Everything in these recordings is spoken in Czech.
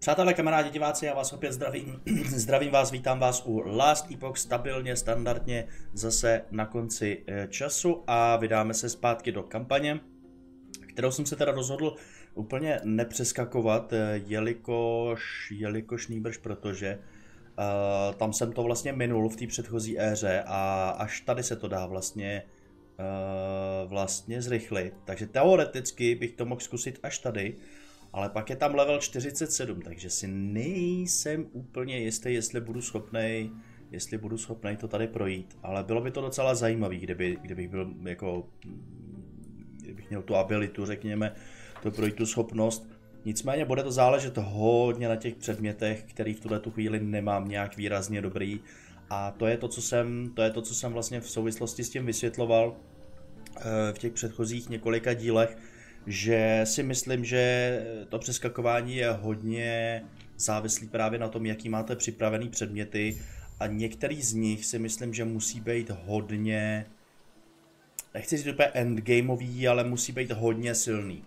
Přátelé, kamarádi, diváci, já vás opět zdravím. zdravím vás, vítám vás u Last Epoch stabilně, standardně, zase na konci eh, času a vydáme se zpátky do kampaně, kterou jsem se teda rozhodl úplně nepřeskakovat, eh, jelikož, jelikož nýbrž protože uh, tam jsem to vlastně minul v té předchozí éře a až tady se to dá vlastně uh, vlastně zrychlit. Takže teoreticky bych to mohl zkusit až tady, ale pak je tam level 47, takže si nejsem úplně jistý, jestli budu schopnej, jestli budu schopnej to tady projít, ale bylo by to docela zajímavý, kdyby, kdybych byl jako, kdybych měl tu abilitu, řekněme, to projít tu schopnost. Nicméně bude to záležet hodně na těch předmětech, který v tuhle tu chvíli nemám nějak výrazně dobrý. A to je to, co jsem, to je to, co jsem vlastně v souvislosti s tím vysvětloval eh, v těch předchozích několika dílech, že si myslím, že to přeskakování je hodně závislý právě na tom, jaký máte připravený předměty a některý z nich si myslím, že musí být hodně, nechci říct úplně endgameový, ale musí být hodně silný.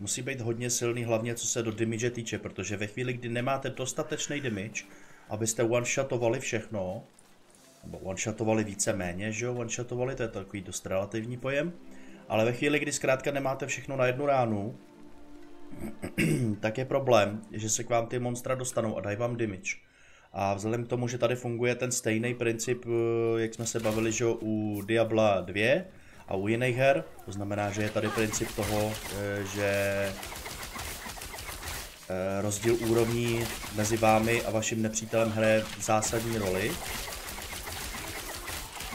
Musí být hodně silný, hlavně co se do damage týče, protože ve chvíli, kdy nemáte dostatečný damage, abyste one-shotovali všechno, nebo one-shotovali více méně, že jo, one-shotovali, to je takový dost relativní pojem, ale ve chvíli, kdy zkrátka nemáte všechno na jednu ránu, tak je problém, že se k vám ty monstra dostanou a dají vám damage. A vzhledem k tomu, že tady funguje ten stejný princip, eh, jak jsme se bavili, že u Diabla 2 a u jiných her, to znamená, že je tady princip toho, eh, že eh, rozdíl úrovní mezi vámi a vaším nepřítelem hraje zásadní roli,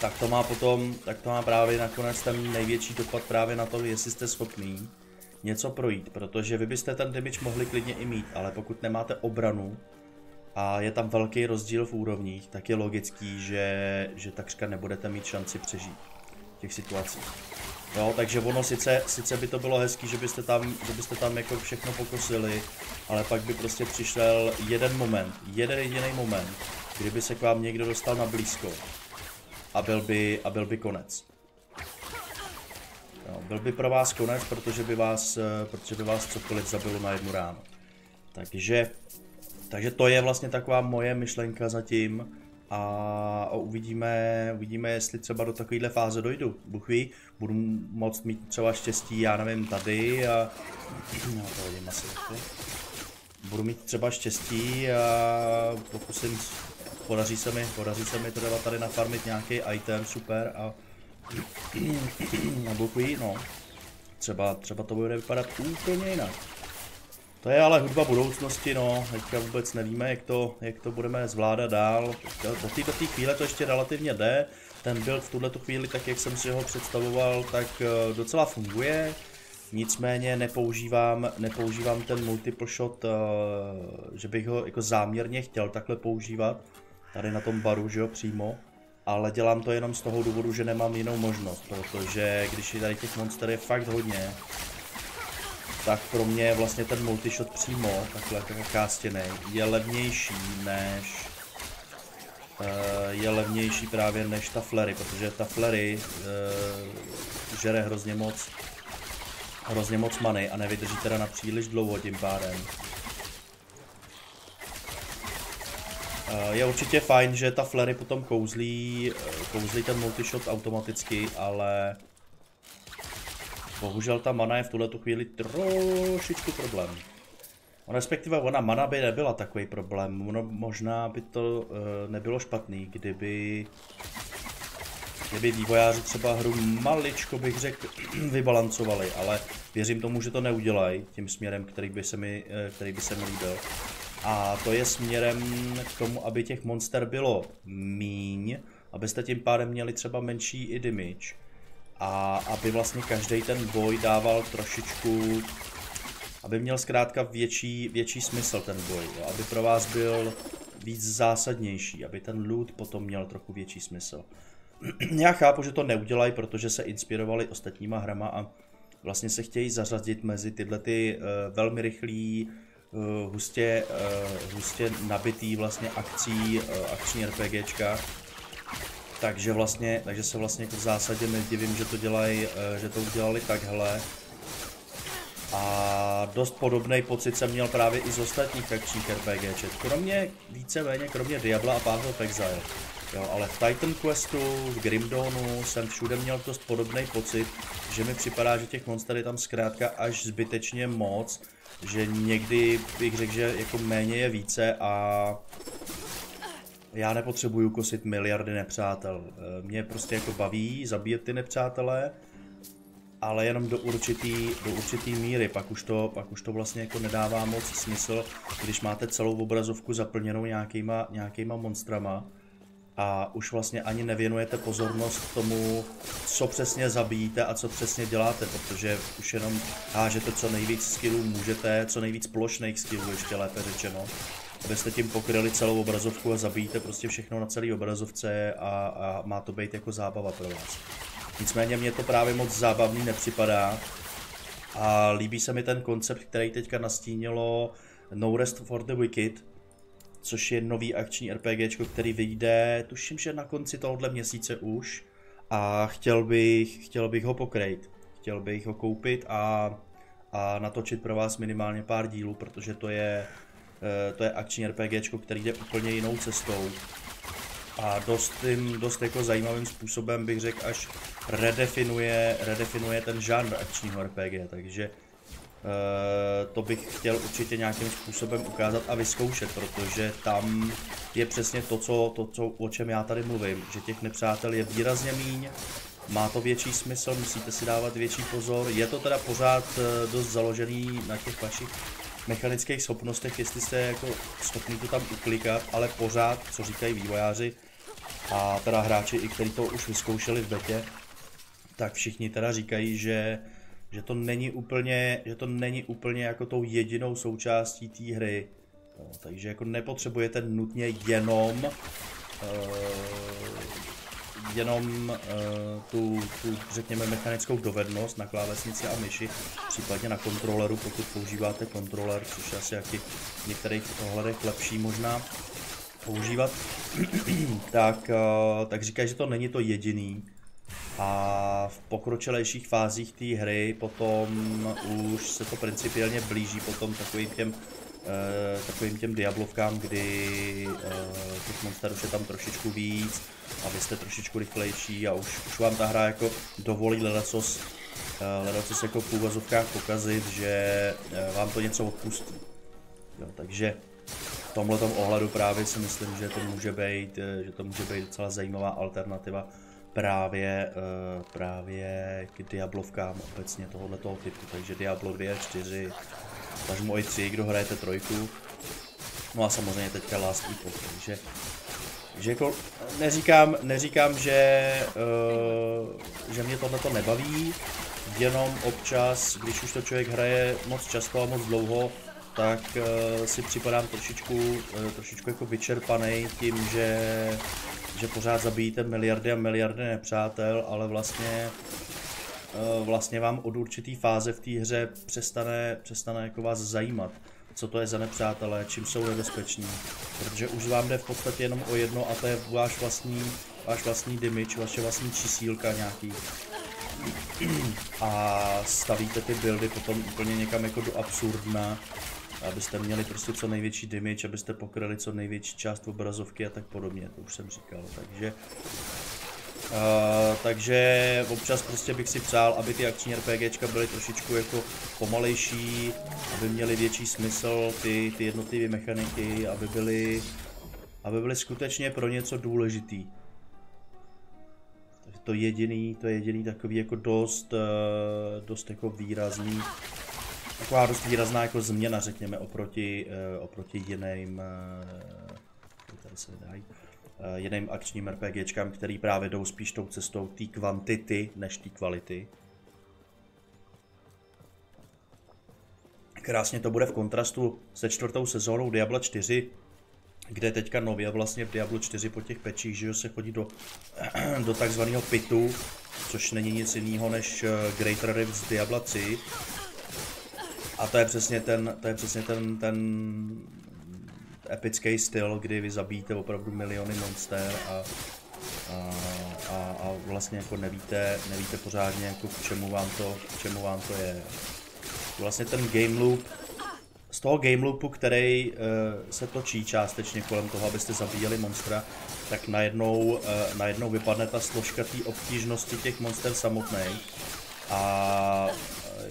tak to má potom, tak to má právě nakonec ten největší dopad právě na to, jestli jste schopný něco projít, protože vy byste ten damage mohli klidně i mít, ale pokud nemáte obranu a je tam velký rozdíl v úrovních, tak je logický, že, že takřka nebudete mít šanci přežít v těch situacích. Jo, takže ono sice, sice by to bylo hezký, že byste tam, že byste tam jako všechno pokosili, ale pak by prostě přišel jeden moment, jeden jediný moment, kdyby se k vám někdo dostal na blízko a byl by, a byl by konec. Jo, byl by pro vás konec, protože by vás, eh, protože by vás cokoliv zabilo na jednu ráno. Takže, takže to je vlastně taková moje myšlenka zatím a, uvidíme, uvidíme, jestli třeba do takovéhle fáze dojdu. Bůh ví, budu moct mít třeba štěstí, já nevím, tady a... No, to asi Budu mít třeba štěstí a pokusím podaří se mi, podaří se mi teda tady nafarmit nějaký item, super a nebo no. Třeba, třeba to bude vypadat úplně jinak. To je ale hudba budoucnosti, no, teďka vůbec nevíme, jak to, jak to budeme zvládat dál. Do této chvíle to ještě relativně jde, ten build v tuhle chvíli, tak jak jsem si ho představoval, tak eh, docela funguje. Nicméně nepoužívám, nepoužívám ten multiple shot, eh, že bych ho jako záměrně chtěl takhle používat tady na tom baru, že jo, přímo. Ale dělám to jenom z toho důvodu, že nemám jinou možnost, protože když je tady těch monster je fakt hodně, tak pro mě vlastně ten multishot přímo, takhle jako kástěný, je levnější než uh, je levnější právě než ta flery, protože ta flery uh, žere hrozně moc hrozně moc many a nevydrží teda na příliš dlouho tím pádem. Eh, je určitě fajn, že ta flery potom kouzlí, eh, kouzlí ten multishot automaticky, ale bohužel ta mana je v tuhle chvíli trošičku problém. Respektive ona mana by nebyla takový problém, ono možná by to uh, nebylo špatný, kdyby, kdyby vývojáři třeba hru maličko bych řekl vybalancovali, ale věřím tomu, že to neudělají tím směrem, který by se mi, který by se mi líbil. A to je směrem k tomu, aby těch monster bylo míň, abyste tím pádem měli třeba menší i damage. A aby vlastně každý ten boj dával trošičku, aby měl zkrátka větší, větší smysl ten boj, jo? aby pro vás byl víc zásadnější, aby ten loot potom měl trochu větší smysl. Já chápu, že to neudělají, protože se inspirovali ostatníma hrama a vlastně se chtějí zařadit mezi tyhle ty uh, velmi rychlý uh, hustě, uh, hustě nabitý vlastně akcí, uh, akční RPGčka. Takže vlastně, takže se vlastně v zásadě nedivím, že to dělají, uh, že to udělali takhle. A dost podobný pocit jsem měl právě i z ostatních akčních RPGček. Kromě, víceméně, kromě Diabla a Path of Exile. Jo, ale v Titan Questu, v Grimdonu jsem všude měl dost podobný pocit, že mi připadá, že těch monster je tam zkrátka až zbytečně moc, že někdy bych řekl, že jako méně je více a já nepotřebuju kosit miliardy nepřátel. Mě prostě jako baví zabíjet ty nepřátelé, ale jenom do určitý, do určitý míry, pak už, to, pak už to vlastně jako nedává moc smysl, když máte celou obrazovku zaplněnou nějakýma, nějakýma monstrama a už vlastně ani nevěnujete pozornost tomu, co přesně zabijíte a co přesně děláte, protože už jenom hážete co nejvíc skillů můžete, co nejvíc plošných skillů ještě lépe řečeno, abyste tím pokryli celou obrazovku a zabijíte prostě všechno na celé obrazovce a, a má to být jako zábava pro vás. Nicméně mě to právě moc zábavný nepřipadá a líbí se mi ten koncept, který teďka nastínilo No Rest for the Wicked, což je nový akční RPG, který vyjde, tuším, že na konci tohohle měsíce už a chtěl bych, chtěl bych ho pokrejt. Chtěl bych ho koupit a, a natočit pro vás minimálně pár dílů, protože to je, eh, to je akční RPG, který jde úplně jinou cestou a dost, tím, dost jako zajímavým způsobem bych řekl až redefinuje, redefinuje ten žánr akčního RPG, takže to bych chtěl určitě nějakým způsobem ukázat a vyzkoušet, protože tam je přesně to, co, to co, o čem já tady mluvím, že těch nepřátel je výrazně míň, má to větší smysl, musíte si dávat větší pozor, je to teda pořád uh, dost založený na těch vašich mechanických schopnostech, jestli jste jako schopni to tam uklikat, ale pořád, co říkají vývojáři, a teda hráči, i kteří to už vyzkoušeli v betě, tak všichni teda říkají, že, že to není úplně, že to není úplně jako tou jedinou součástí té hry. No, takže jako nepotřebujete nutně jenom uh, jenom uh, tu, tu, řekněme, mechanickou dovednost na klávesnici a myši, případně na kontroleru, pokud používáte kontroler, což je asi jaký v některých ohledech lepší možná používat, tak, uh, tak říkají, že to není to jediný. A v pokročilejších fázích té hry potom už se to principiálně blíží potom takovým těm Uh, takovým těm diablovkám, kdy uh, těch monsterů je tam trošičku víc a vy jste trošičku rychlejší a už, už vám ta hra jako dovolí ledacos, uh, ledacos jako v úvazovkách pokazit, že uh, vám to něco odpustí. Jo, takže v tomhle ohledu právě si myslím, že to může být, že to může být docela zajímavá alternativa právě, právě k Diablovkám obecně tohoto typu. Takže Diablo 2, 4, takže i 3, kdo hrajete trojku. No a samozřejmě teďka Last Epoch, takže že jako neříkám, neříkám, že, uh, že mě tohle to nebaví, jenom občas, když už to člověk hraje moc často a moc dlouho, tak uh, si připadám trošičku, uh, trošičku jako vyčerpaný tím, že, že pořád zabijíte miliardy a miliardy nepřátel, ale vlastně uh, vlastně vám od určitý fáze v té hře přestane, přestane jako vás zajímat co to je za nepřátelé, čím jsou nebezpeční, protože už vám jde v podstatě jenom o jedno a to je váš vlastní, váš vlastní damage, vaše vlastní čísílka nějaký. A stavíte ty buildy potom úplně někam jako do absurdna, abyste měli prostě co největší damage, abyste pokryli co největší část obrazovky a tak podobně, to už jsem říkal, takže Uh, takže občas prostě bych si přál, aby ty akční RPGčka byly trošičku jako pomalejší, aby měly větší smysl ty, ty jednotlivé mechaniky, aby byly, aby byly skutečně pro něco důležitý. To jediný, to je jediný takový jako dost, uh, dost jako výrazný, taková dost výrazná jako změna, řekněme, oproti, uh, oproti jiným, uh, tady se dají, Eh, jiným akčním RPGčkám, který právě jdou spíš tou cestou té kvantity než té kvality. Krásně to bude v kontrastu se čtvrtou sezónou Diablo 4, kde teďka nově vlastně v Diablo 4 po těch pečích, že se chodí do, do takzvaného pitu, což není nic jiného než eh, Greater Rift z Diablo 3. A to je přesně ten, to je přesně ten, ten epický styl, kdy vy zabíjíte opravdu miliony monster a, a, a, a vlastně jako nevíte, nevíte pořádně, jako k čemu vám to, k čemu vám to je. vlastně ten game loop, z toho game loopu, který uh, se točí částečně kolem toho, abyste zabíjeli monstra, tak najednou, uh, najednou vypadne ta složka té obtížnosti těch monster samotných a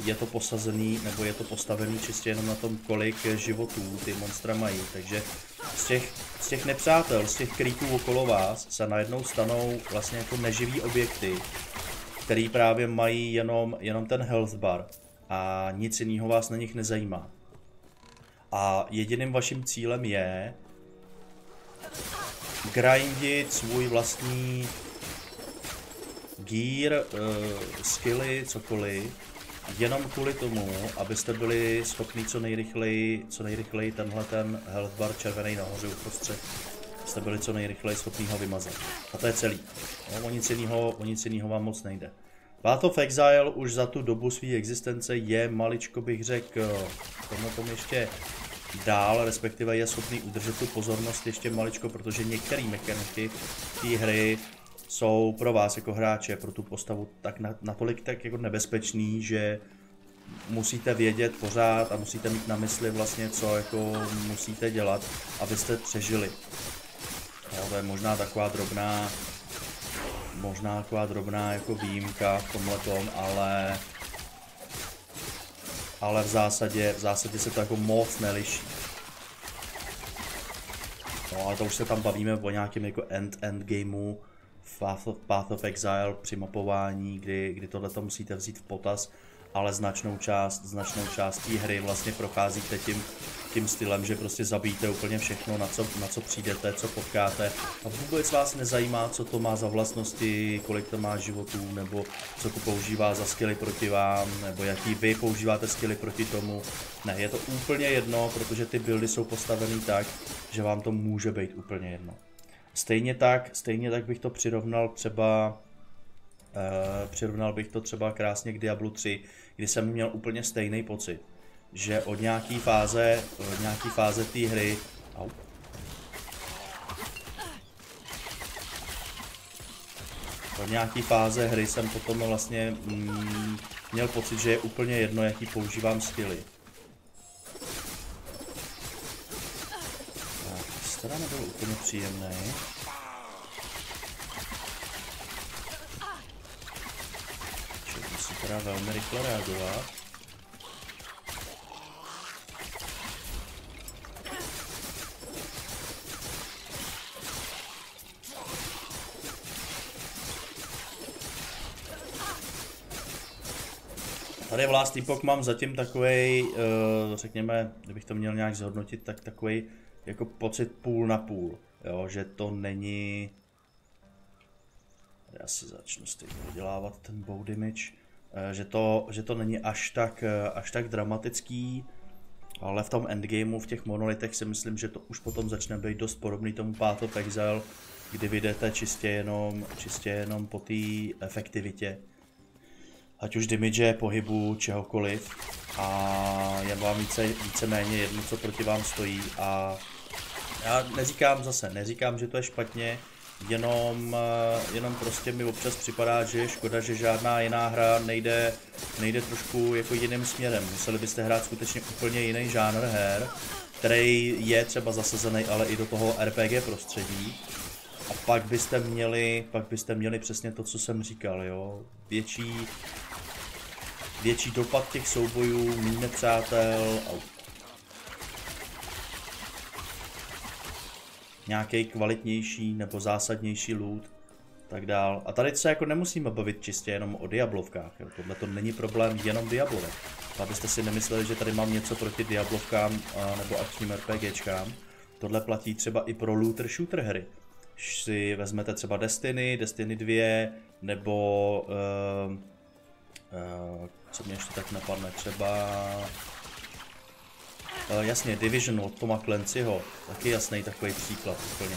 je to posazený, nebo je to postavený čistě jenom na tom, kolik životů ty monstra mají, takže z těch, z těch nepřátel, z těch creepů okolo vás se najednou stanou vlastně jako neživý objekty, který právě mají jenom, jenom ten health bar a nic jiného vás na nich nezajímá. A jediným vaším cílem je grindit svůj vlastní gear, uh, skilly, cokoliv, jenom kvůli tomu, abyste byli schopni co nejrychleji, co nejrychleji tenhle ten health bar červený nahoře uprostřed, jste byli co nejrychleji schopni ho vymazat. A to je celý. No, o, nic jinýho, o nic jinýho vám moc nejde. Path of Exile už za tu dobu své existence je maličko bych řekl, tomu tom ještě dál, respektive je schopný udržet tu pozornost ještě maličko, protože některé mechaniky té hry jsou pro vás jako hráče, pro tu postavu tak natolik tak jako nebezpečný, že musíte vědět pořád a musíte mít na mysli vlastně, co jako musíte dělat, abyste přežili. Jo, to je možná taková drobná, možná taková drobná jako výjimka v tomhle tom, ale ale v zásadě, v zásadě se to jako moc neliší. No ale to už se tam bavíme o nějakém jako end-end gameu, Path of, Path of Exile při mapování, kdy, kdy tohle to musíte vzít v potaz, ale značnou část, značnou část té hry vlastně procházíte tím, tím stylem, že prostě zabijete úplně všechno, na co, na co přijdete, co potkáte a vůbec vás nezajímá, co to má za vlastnosti, kolik to má životů, nebo co to používá za skily proti vám, nebo jaký vy používáte skily proti tomu. Ne, je to úplně jedno, protože ty buildy jsou postaveny tak, že vám to může být úplně jedno. Stejně tak, stejně tak bych to přirovnal třeba Uh, přirovnal bych to třeba krásně k Diablo 3, kdy jsem měl úplně stejný pocit, že od nějaký fáze, od nějaký fáze té hry, au, od nějaký fáze hry jsem potom vlastně mm, měl pocit, že je úplně jedno, jaký používám skilly. Teda nebyl úplně příjemný. Člověk musí teda velmi rychle reagovat. Tady v Last Epoch mám zatím takový, uh, eh, řekněme, kdybych to měl nějak zhodnotit, tak takový jako pocit půl na půl, jo, že to není... Já si začnu stejně vydělávat ten bow damage, eh, že to, že to není až tak, eh, až tak dramatický, ale v tom endgameu, v těch monolitech si myslím, že to už potom začne být dost podobný tomu Path of Exile, kdy vy jdete čistě jenom, čistě jenom po té efektivitě. Ať už damage, pohybu, čehokoliv. A je vám více, víceméně jedno, co proti vám stojí a já neříkám zase, neříkám, že to je špatně, jenom, eh, jenom prostě mi občas připadá, že je škoda, že žádná jiná hra nejde, nejde trošku jako jiným směrem. Museli byste hrát skutečně úplně jiný žánr her, který je třeba zasazený ale i do toho RPG prostředí. A pak byste měli, pak byste měli přesně to, co jsem říkal, jo. Větší, větší dopad těch soubojů, méně nepřátel a nějaký kvalitnější nebo zásadnější loot, tak dál. A tady se jako nemusíme bavit čistě jenom o Diablovkách, jo. tohle to není problém jenom Diablovek. Abyste si nemysleli, že tady mám něco proti Diablovkám a, nebo akčním RPGčkám. Tohle platí třeba i pro looter shooter hry. Když si vezmete třeba Destiny, Destiny 2, nebo uh, uh, co mě ještě tak napadne, třeba Uh, jasně, Division od Toma Clancyho, taky jasný takový příklad úplně.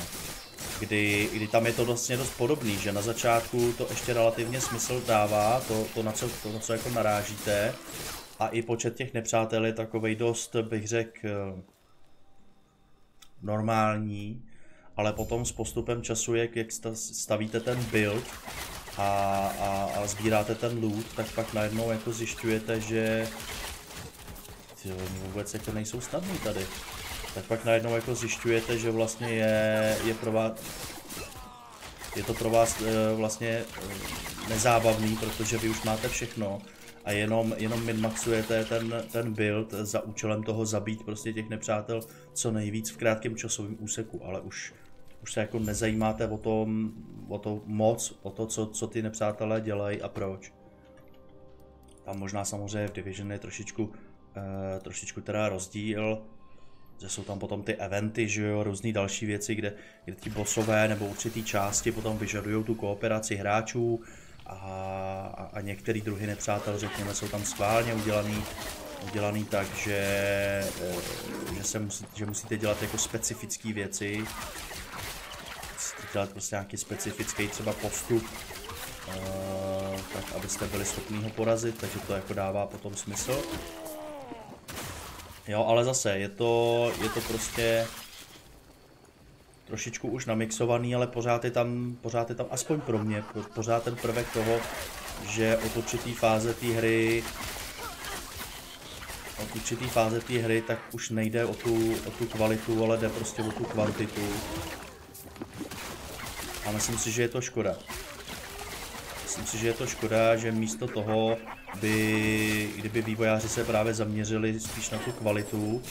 Kdy, kdy tam je to vlastně dost podobný, že na začátku to ještě relativně smysl dává, to, to, na, co, to na co jako narážíte, a i počet těch nepřátel je takovej dost, bych řekl, normální, ale potom s postupem času, jak, jak stavíte ten build a, a, a sbíráte ten loot, tak pak najednou jako zjišťujete, že ty vůbec jako nejsou snadný tady. Tak pak najednou jako zjišťujete, že vlastně je, je pro vás, je to pro vás e, vlastně e, nezábavný, protože vy už máte všechno a jenom, jenom minmaxujete ten, ten build za účelem toho zabít prostě těch nepřátel co nejvíc v krátkém časovém úseku, ale už, už se jako nezajímáte o, tom, o to moc, o to, co, co ty nepřátelé dělají a proč. Tam možná samozřejmě v Division je trošičku, uh, trošičku teda rozdíl, že jsou tam potom ty eventy, že jo, různé další věci, kde, kde ti bossové nebo určitý části potom vyžadují tu kooperaci hráčů a, a, a některý druhy nepřátel, řekněme, jsou tam schválně udělaný, udělaný tak, že, eh, že, se musí, že musíte dělat jako specifické věci, dělat prostě nějaký specifický třeba postup, uh, tak abyste byli schopni ho porazit, takže to jako dává potom smysl. Jo, ale zase, je to, je to prostě trošičku už namixovaný, ale pořád je tam, pořád je tam, aspoň pro mě, pořád ten prvek toho, že od určitý fáze té hry od určitý fáze té hry, tak už nejde o tu, o tu kvalitu, ale jde prostě o tu kvantitu. A myslím si, že je to škoda. Myslím si, že je to škoda, že místo toho by, kdyby vývojáři se právě zaměřili spíš na tu kvalitu,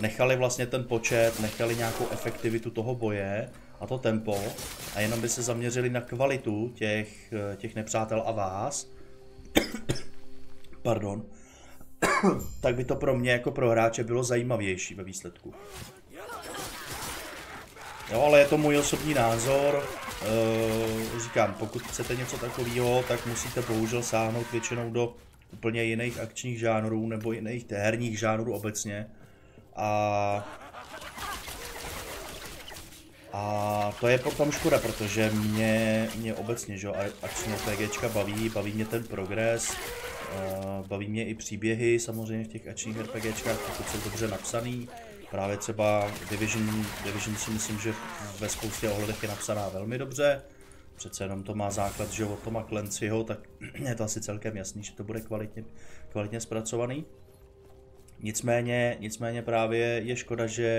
nechali vlastně ten počet, nechali nějakou efektivitu toho boje a to tempo a jenom by se zaměřili na kvalitu těch, těch nepřátel a vás, pardon, tak by to pro mě jako pro hráče bylo zajímavější ve výsledku. Jo, ale je to můj osobní názor. E, říkám, pokud chcete něco takového, tak musíte bohužel sáhnout většinou do úplně jiných akčních žánrů nebo jiných herních žánrů obecně. A a to je potom škoda, protože mě, mě obecně, že akční RPGčka baví, baví mě ten progres, baví mě i příběhy samozřejmě v těch akčních RPGčkách, pokud jsou dobře napsaný. Právě třeba Division, Division si myslím, že ve spoustě ohledech je napsaná velmi dobře. Přece jenom to má základ, že od Toma Clancyho, tak je to asi celkem jasný, že to bude kvalitně, kvalitně zpracovaný. Nicméně, nicméně právě je škoda, že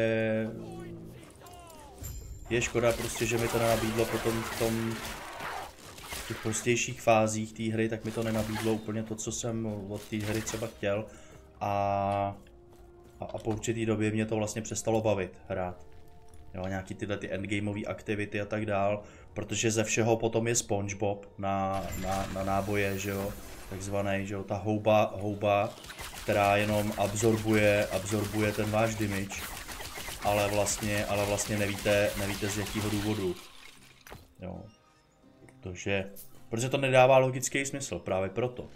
je škoda prostě, že mi to nenabídlo potom v tom v těch pozdějších fázích té hry, tak mi to nenabídlo úplně to, co jsem od té hry třeba chtěl a, a, a po určitý době mě to vlastně přestalo bavit hrát. Jo, nějaký tyhle ty endgameové aktivity a tak dál, protože ze všeho potom je SpongeBob na, na, na náboje, že jo, takzvaný, že jo, ta houba, houba, která jenom absorbuje, absorbuje ten váš damage, ale vlastně, ale vlastně nevíte, nevíte z jakého důvodu. Jo. Protože, protože to nedává logický smysl, právě proto.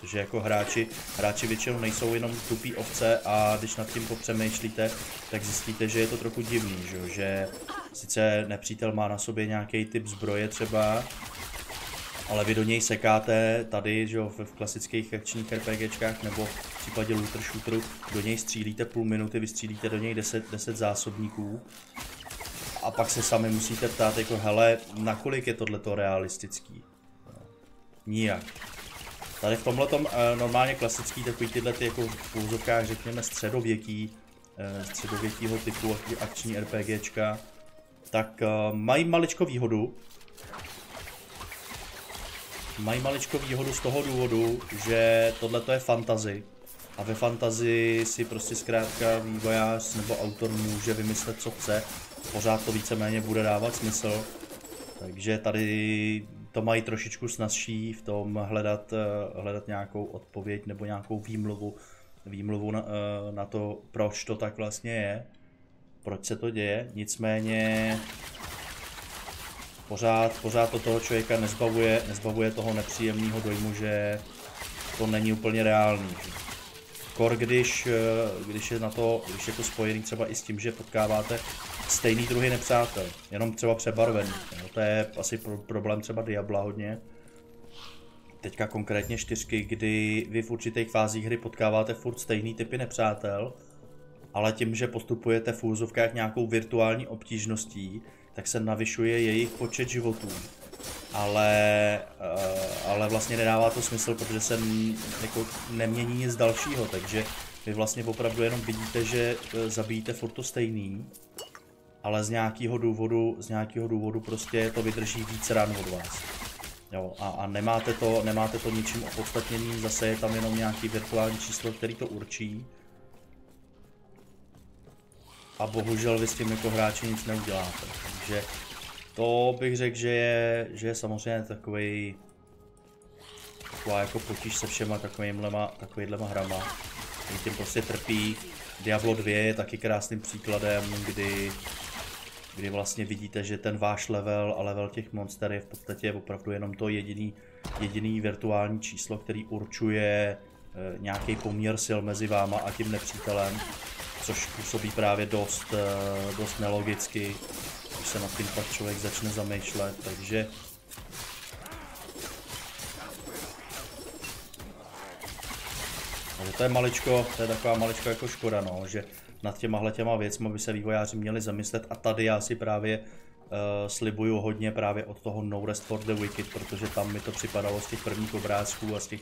Protože jako hráči, hráči většinou nejsou jenom tupí ovce a když nad tím popřemýšlíte, tak zjistíte, že je to trochu divný, že, že sice nepřítel má na sobě nějaký typ zbroje třeba, ale vy do něj sekáte tady, že jo, v klasických akčních RPGčkách nebo v případě looter shooteru, do něj střílíte půl minuty, vystřílíte do něj 10, 10 zásobníků a pak se sami musíte ptát jako hele, nakolik je tohleto realistický. No, nijak. Tady v tomhle uh, normálně klasický takový tyhle ty jako v úzovkách řekněme středověký, uh, středověkýho typu akční RPGčka, tak uh, mají maličko výhodu, mají maličko výhodu z toho důvodu, že tohle je fantazy. A ve fantazii si prostě zkrátka vývojář nebo autor může vymyslet, co chce. Pořád to víceméně bude dávat smysl. Takže tady to mají trošičku snazší v tom hledat, eh, hledat nějakou odpověď nebo nějakou výmluvu, výmluvu na, eh, na to, proč to tak vlastně je, proč se to děje. Nicméně pořád, pořád to toho člověka nezbavuje, nezbavuje toho nepříjemného dojmu, že to není úplně reálný. Kor, když, eh, když je na to, když je to spojený třeba i s tím, že potkáváte stejný druhy nepřátel, jenom třeba přebarvený. Jo, to je asi pro, problém třeba Diabla hodně. Teďka konkrétně čtyřky, kdy vy v určitých fázích hry potkáváte furt stejný typy nepřátel, ale tím, že postupujete v úzovkách nějakou virtuální obtížností, tak se navyšuje jejich počet životů. Ale, uh, ale vlastně nedává to smysl, protože se jako nemění nic dalšího, takže vy vlastně opravdu jenom vidíte, že e, zabijíte furt to stejný, ale z nějakého důvodu, z nějakého důvodu prostě to vydrží víc ran od vás. Jo, a, a nemáte, to, nemáte to ničím opodstatněný, zase je tam jenom nějaký virtuální číslo, který to určí. A bohužel vy s tím jako hráči nic neuděláte. Takže to bych řekl, že je, že je samozřejmě takový taková jako potíž se všema takovýmhlema, takovýhlema hrama. Tím prostě trpí. Diablo 2 je taky krásným příkladem, kdy kdy vlastně vidíte, že ten váš level a level těch monster je v podstatě opravdu jenom to jediný, jediný virtuální číslo, který určuje e, nějaký poměr sil mezi váma a tím nepřítelem, což působí právě dost, e, dost nelogicky, když se nad tím pak člověk začne zamýšlet, takže to je maličko, to je taková maličko jako škoda, no, že nad těma těma věcmi by se vývojáři měli zamyslet. A tady já si právě uh, slibuju hodně právě od toho No Rest for the Wicked, protože tam mi to připadalo z těch prvních obrázků a z těch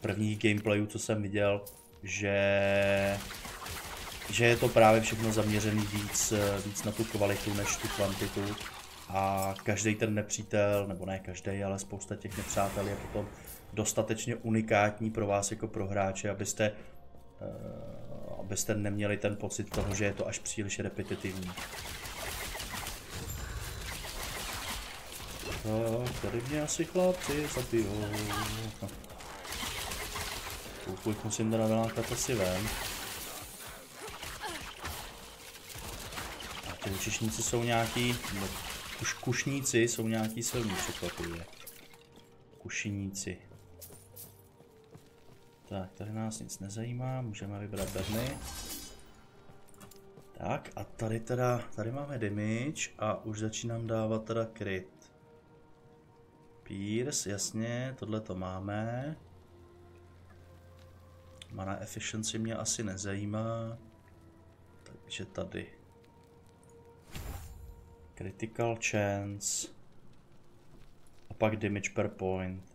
prvních gameplayů, co jsem viděl, že že je to právě všechno zaměřený víc, eh, víc na tu kvalitu než tu kvantitu. A každý ten nepřítel, nebo ne každý, ale spousta těch nepřátel je potom dostatečně unikátní pro vás jako pro hráče, abyste abyste neměli ten pocit toho, že je to až příliš repetitivní. Tak, tady mě asi chlapci zabijou. Pokud musím teda vylákat asi ven. A ty učišníci jsou nějaký, no, kuš, kušníci jsou nějaký silní překvapivě. Kušiníci. Tak, tady nás nic nezajímá, můžeme vybrat bedny. Tak a tady teda, tady máme damage a už začínám dávat teda crit. Pierce, jasně, tohle to máme. Mana efficiency mě asi nezajímá. Takže tady. Critical chance. A pak damage per point.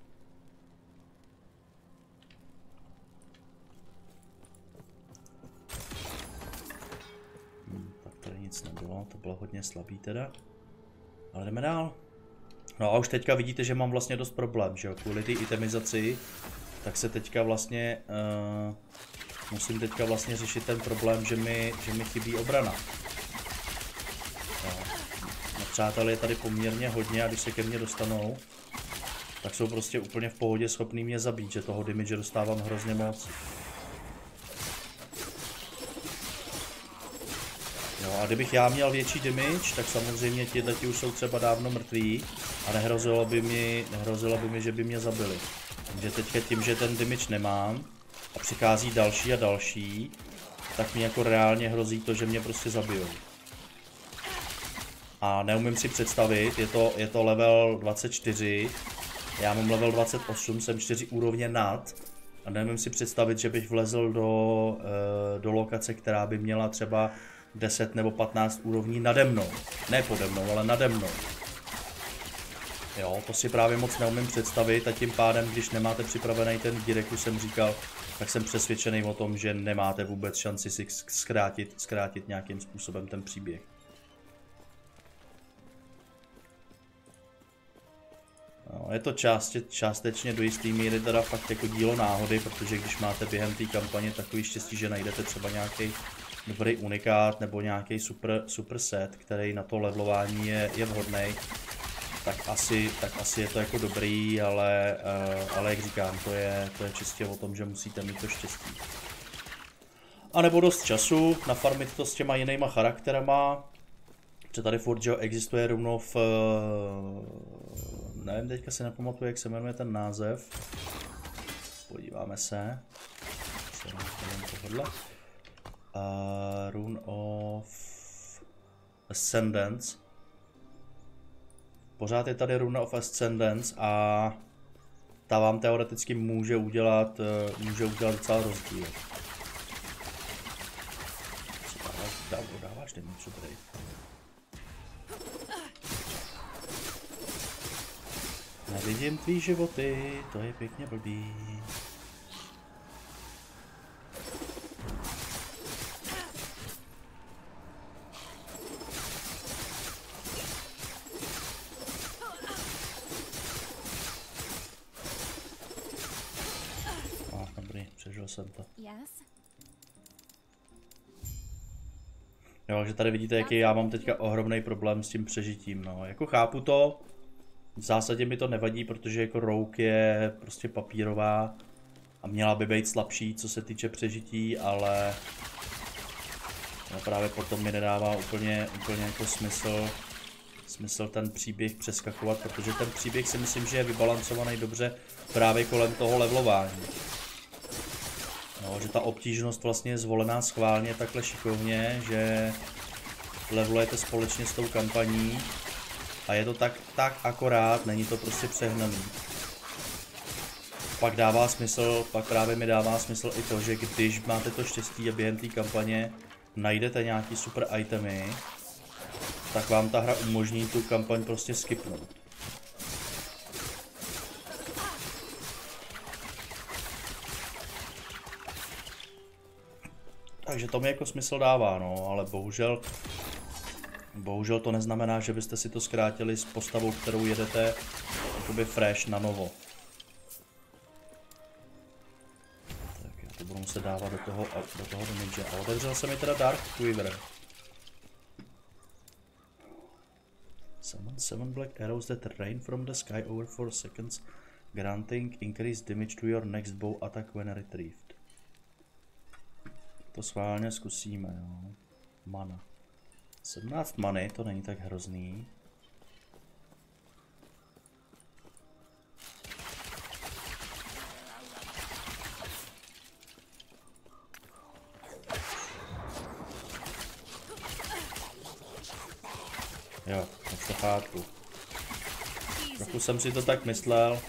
Nic nebylo, to bylo hodně slabý teda. Ale jdeme dál. No a už teďka vidíte, že mám vlastně dost problém, že jo, kvůli té itemizaci, tak se teďka vlastně, uh, musím teďka vlastně řešit ten problém, že mi, že mi chybí obrana. No. přátel je tady poměrně hodně a když se ke mně dostanou, tak jsou prostě úplně v pohodě schopný mě zabít, že toho damage dostávám hrozně moc. A kdybych já měl větší damage, tak samozřejmě ti už jsou třeba dávno mrtví a nehrozilo by mi, nehrozilo by mi, že by mě zabili. Takže teďka tím, že ten damage nemám a přichází další a další, tak mi jako reálně hrozí to, že mě prostě zabijou. A neumím si představit, je to, je to level 24, já mám level 28, jsem 4 úrovně nad a neumím si představit, že bych vlezl do, eh, do lokace, která by měla třeba 10 nebo 15 úrovní nade mnou. Ne pode mnou, ale nade mnou. Jo, to si právě moc neumím představit a tím pádem, když nemáte připravený ten dír, jak jsem říkal, tak jsem přesvědčený o tom, že nemáte vůbec šanci si zkrátit, zkrátit nějakým způsobem ten příběh. No, je to část, částečně do jisté míry teda fakt jako dílo náhody, protože když máte během té kampaně takový štěstí, že najdete třeba nějaký dobrý unikát nebo nějaký super, super set, který na to levelování je, je vhodný, tak asi, tak asi je to jako dobrý, ale, uh, ale jak říkám, to je, to je čistě o tom, že musíte mít to štěstí. A nebo dost času, nafarmit to s těma jinýma charakterama, že tady furt, že existuje rovno v... Nevím, teďka si nepamatuju, jak se jmenuje ten název. Podíváme se. Tohle uh, Rune of Ascendance. Pořád je tady Rune of Ascendance a ta vám teoreticky může udělat, uh, může udělat docela rozdíl. Co dáváš, dáváš damage, dobrý. Nevidím tvý životy, to je pěkně blbý. Jo, že tady vidíte, jaký já mám teďka ohromný problém s tím přežitím, no. Jako chápu to, v zásadě mi to nevadí, protože jako rouk je prostě papírová a měla by být slabší, co se týče přežití, ale no právě potom mi nedává úplně, úplně jako smysl, smysl ten příběh přeskakovat, protože ten příběh si myslím, že je vybalancovaný dobře právě kolem toho levelování. No, že ta obtížnost vlastně je zvolená schválně takhle šikovně, že levelujete společně s tou kampaní a je to tak, tak akorát, není to prostě přehnaný. Pak dává smysl, pak právě mi dává smysl i to, že když máte to štěstí a během té kampaně najdete nějaký super itemy, tak vám ta hra umožní tu kampaň prostě skipnout. Takže to mi jako smysl dává, no, ale bohužel Bohužel to neznamená, že byste si to zkrátili s postavou, kterou jedete jakoby fresh na novo. Tak já to budu muset dávat do toho, do toho damage. A otevřel se mi teda Dark Quiver. Summon seven black arrows that rain from the sky over 4 seconds, granting increased damage to your next bow attack when retrieved. To schválně zkusíme, jo. Mana. 17 many, to není tak hrozný. Jo, už to. Trochu jsem si to tak myslel.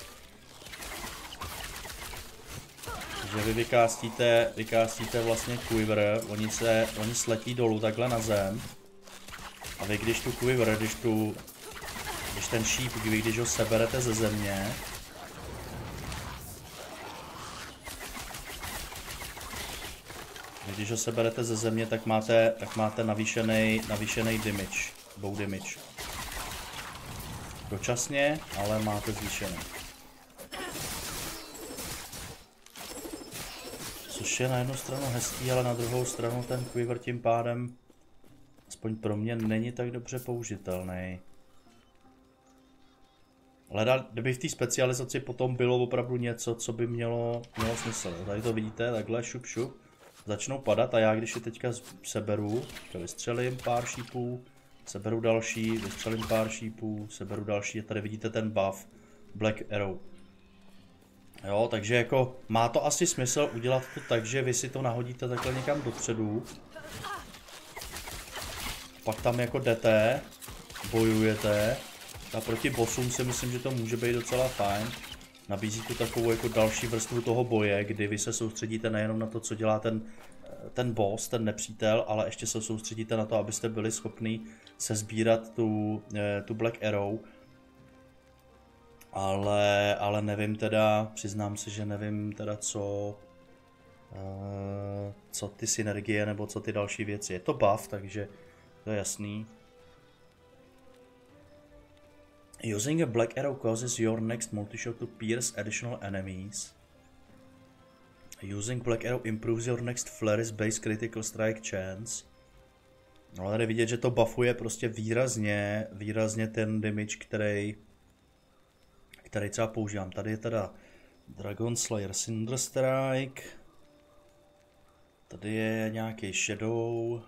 Že vy vykástíte, vykástíte vlastně quiver, oni se, oni sletí dolů takhle na zem. A vy když tu quiver, když tu, když ten šíp, vy když ho seberete ze země, když ho seberete ze země, tak máte, tak máte navýšený, navýšený damage, bow damage. Dočasně, ale máte zvýšený. Což je na jednu stranu hezký, ale na druhou stranu ten quiver tím pádem aspoň pro mě není tak dobře použitelný. Ale kdyby v té specializaci potom bylo opravdu něco, co by mělo, mělo smysl. Tady to vidíte, takhle šup šup. Začnou padat a já když je teďka seberu, to vystřelím pár šípů, seberu další, vystřelím pár šípů, seberu další a tady vidíte ten buff Black Arrow. Jo, takže jako má to asi smysl udělat to tak, že vy si to nahodíte takhle někam dopředu pak tam jako jdete, bojujete a proti bossům si myslím, že to může být docela fajn. Nabízí to takovou jako další vrstvu toho boje, kdy vy se soustředíte nejenom na to, co dělá ten, ten boss, ten nepřítel, ale ještě se soustředíte na to, abyste byli schopni se sbírat tu, eh, tu Black Arrow. Ale, ale nevím teda, přiznám si, že nevím teda, co, uh, co ty synergie nebo co ty další věci. Je to buff, takže to je jasný. Using a black arrow causes your next multi-shot to pierce additional enemies. Using black arrow improves your next flurry's base critical strike chance. No tady vidět, že to buffuje prostě výrazně, výrazně ten damage, který, který třeba používám. Tady je teda Dragon Slayer Cinder Strike. Tady je nějaký Shadow.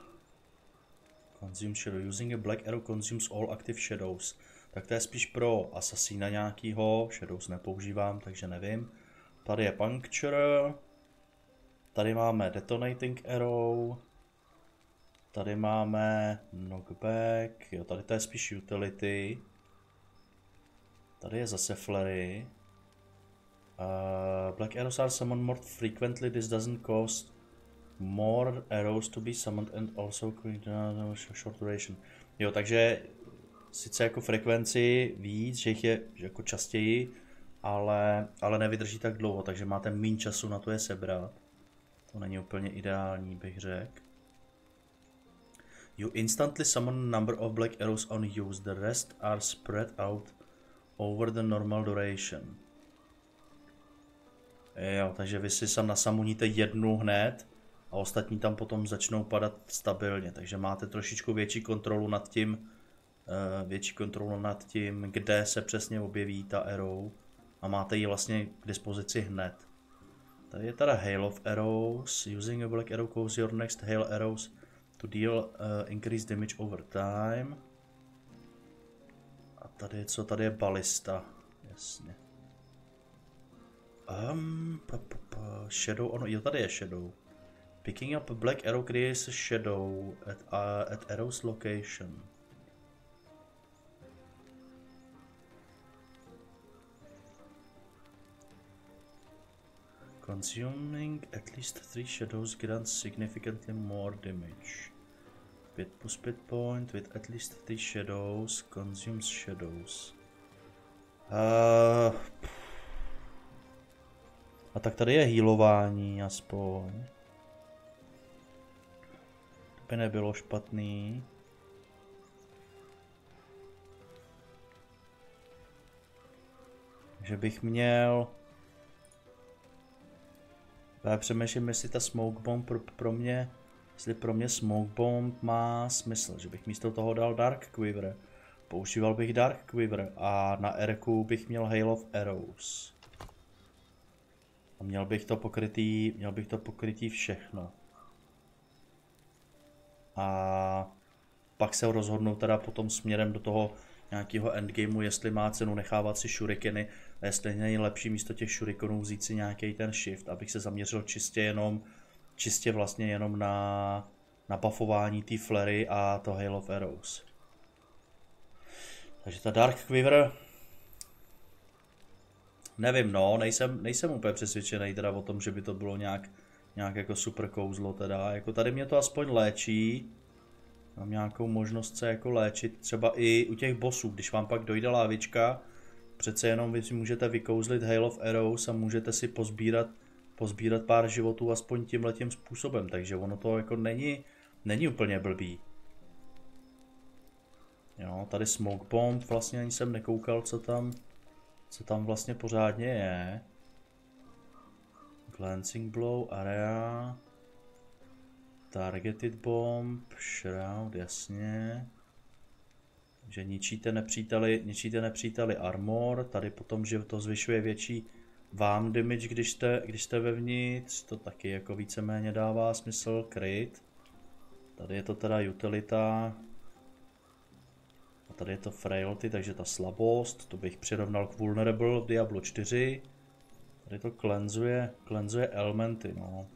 Consume shadow. Using a black arrow consumes all active shadows. Tak to je spíš pro asasína nějakýho. Shadows nepoužívám, takže nevím. Tady je puncture. Tady máme detonating arrow. Tady máme knockback. Jo, tady to je spíš utility. Tady je zase flurry. Uh, black arrows are summoned more frequently. This doesn't cost more arrows to be summoned and also short duration. Jo, takže sice jako frekvenci víc, že jich je jako častěji, ale, ale nevydrží tak dlouho, takže máte méně času na to je sebrat. To není úplně ideální, bych řekl. You instantly summon number of black arrows on use, the rest are spread out over the normal duration. Jo, takže vy si sam nasamuníte jednu hned a ostatní tam potom začnou padat stabilně, takže máte trošičku větší kontrolu nad tím, eh, větší kontrolu nad tím, kde se přesně objeví ta arrow a máte ji vlastně k dispozici hned. Tady je teda Hail of Arrows. Using a black arrow causes your next hail arrows to deal uh, increased damage over time. Tady co? Tady je balista. Jasně. Um, pa, pa, pa, shadow, ono, jo, tady je shadow. Picking up a black arrow creates a shadow at, uh, at arrow's location. Consuming at least three shadows grants significantly more damage. 5 plus 5 point with at least three shadows consumes shadows. Uh, a tak tady je healování aspoň. To by nebylo špatný. Že bych měl... Já přemýšlím, jestli ta smoke bomb pro, pro mě, jestli pro mě smoke bomb má smysl, že bych místo toho dal Dark Quiver. Používal bych Dark Quiver a na Erku bych měl Hail of Arrows. A měl bych to pokrytý, měl bych to pokrytý všechno. A pak se rozhodnou teda potom směrem do toho nějakého endgameu, jestli má cenu nechávat si shurikeny a jestli není lepší místo těch shurikenů vzít si nějaký ten shift, abych se zaměřil čistě jenom, čistě vlastně jenom na, na buffování té flery a to Hail of Arrows. Takže ta Dark Quiver, nevím no, nejsem, nejsem úplně přesvědčený teda o tom, že by to bylo nějak, nějak jako super kouzlo teda, jako tady mě to aspoň léčí, mám nějakou možnost se jako léčit, třeba i u těch bossů, když vám pak dojde lávička, přece jenom vy si můžete vykouzlit Hail of Arrows a můžete si pozbírat, pozbírat pár životů aspoň tímhletím způsobem, takže ono to jako není, není úplně blbý. Jo, tady Smoke Bomb, vlastně ani jsem nekoukal, co tam, co tam vlastně pořádně je. Glancing Blow, Area, Targeted Bomb, Shroud, jasně. Že ničíte nepříteli, ničíte nepříteli armor, tady potom, že to zvyšuje větší vám damage, když jste, když jste vevnitř, to taky jako víceméně dává smysl, crit. Tady je to teda utilita, a tady je to frailty, takže ta slabost, to bych přirovnal k vulnerable v Diablo 4. Tady to klenzuje, klenzuje elementy, no.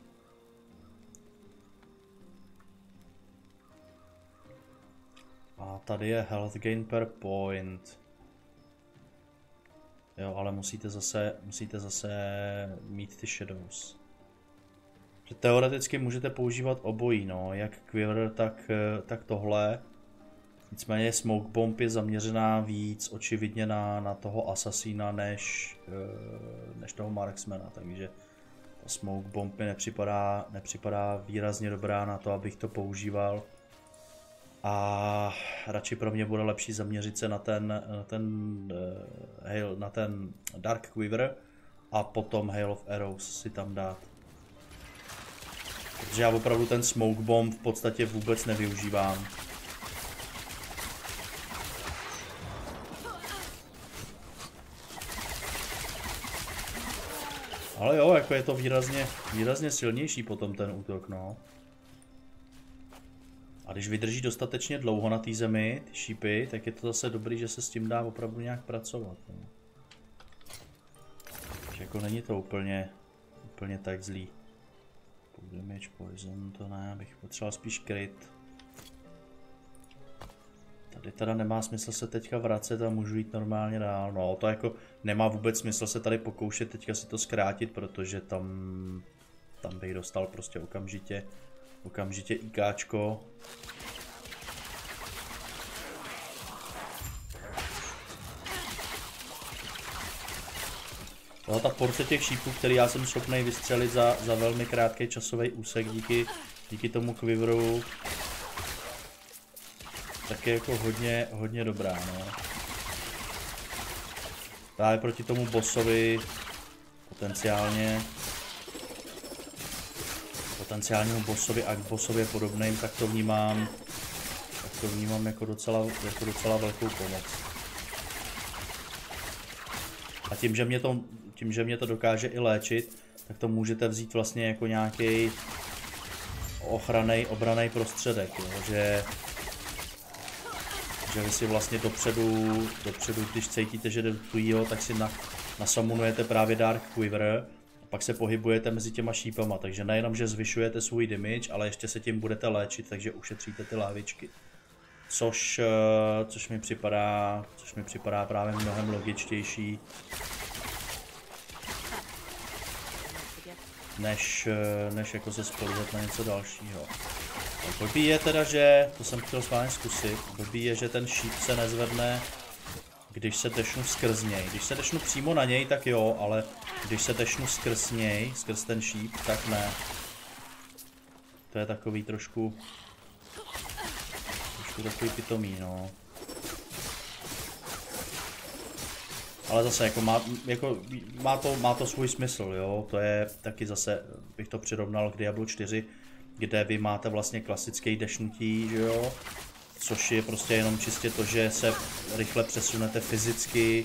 A tady je health gain per point. Jo, ale musíte zase, musíte zase mít ty shadows. Teoreticky můžete používat obojí, no, jak Quiver, tak, tak tohle. Nicméně Smoke Bomb je zaměřená víc očividně na, na toho asasína než, eh, než toho Marksmana, takže ta Smoke Bomb mi nepřipadá, nepřipadá výrazně dobrá na to, abych to používal. A radši pro mě bude lepší zaměřit se na ten, na ten, uh, hail, na ten Dark Quiver a potom Hail of Arrows si tam dát. Protože já opravdu ten Smoke Bomb v podstatě vůbec nevyužívám. Ale jo, jako je to výrazně, výrazně silnější potom ten útok, no. Když vydrží dostatečně dlouho na té zemi, ty šípy, tak je to zase dobrý, že se s tím dá opravdu nějak pracovat. No. Takže jako není to úplně, úplně tak zlý. Damage, poison, to ne, bych potřeboval spíš kryt. Tady teda nemá smysl se teďka vracet a můžu jít normálně dál. No, to jako nemá vůbec smysl se tady pokoušet teďka si to zkrátit, protože tam, tam bych dostal prostě okamžitě, okamžitě IKčko. No, ta porce těch šípů, který já jsem schopný vystřelit za, za velmi krátký časový úsek díky, díky tomu quiveru, tak je jako hodně, hodně dobrá, no. Právě proti tomu bossovi potenciálně potenciálnímu bossovi a k bossovi podobným, tak to vnímám tak to vnímám jako docela, jako docela velkou pomoc. A tím, že mě to, tím, že mě to dokáže i léčit, tak to můžete vzít vlastně jako nějaký ochranný, obraný prostředek, jo? že že vy si vlastně dopředu, dopředu když cítíte, že jde do tak si na, nasamunujete právě Dark Quiver pak se pohybujete mezi těma šípama, takže nejenom, že zvyšujete svůj damage, ale ještě se tím budete léčit, takže ušetříte ty lávičky. Což, eh, což mi připadá, což mi připadá právě mnohem logičtější než, eh, než jako se spolíhat na něco dalšího. Blbý je teda, že, to jsem chtěl s vámi zkusit, blbý je, že ten šíp se nezvedne, když se dešnu skrz něj. Když se dešnu přímo na něj, tak jo, ale když se dešnu skrz něj, skrz ten šíp, tak ne. To je takový trošku, trošku takový pitomý, no. Ale zase jako má, jako má, to, má to svůj smysl, jo, to je taky zase, bych to přirovnal k Diablo 4, kde vy máte vlastně klasický dešnutí, že jo, což je prostě jenom čistě to, že se rychle přesunete fyzicky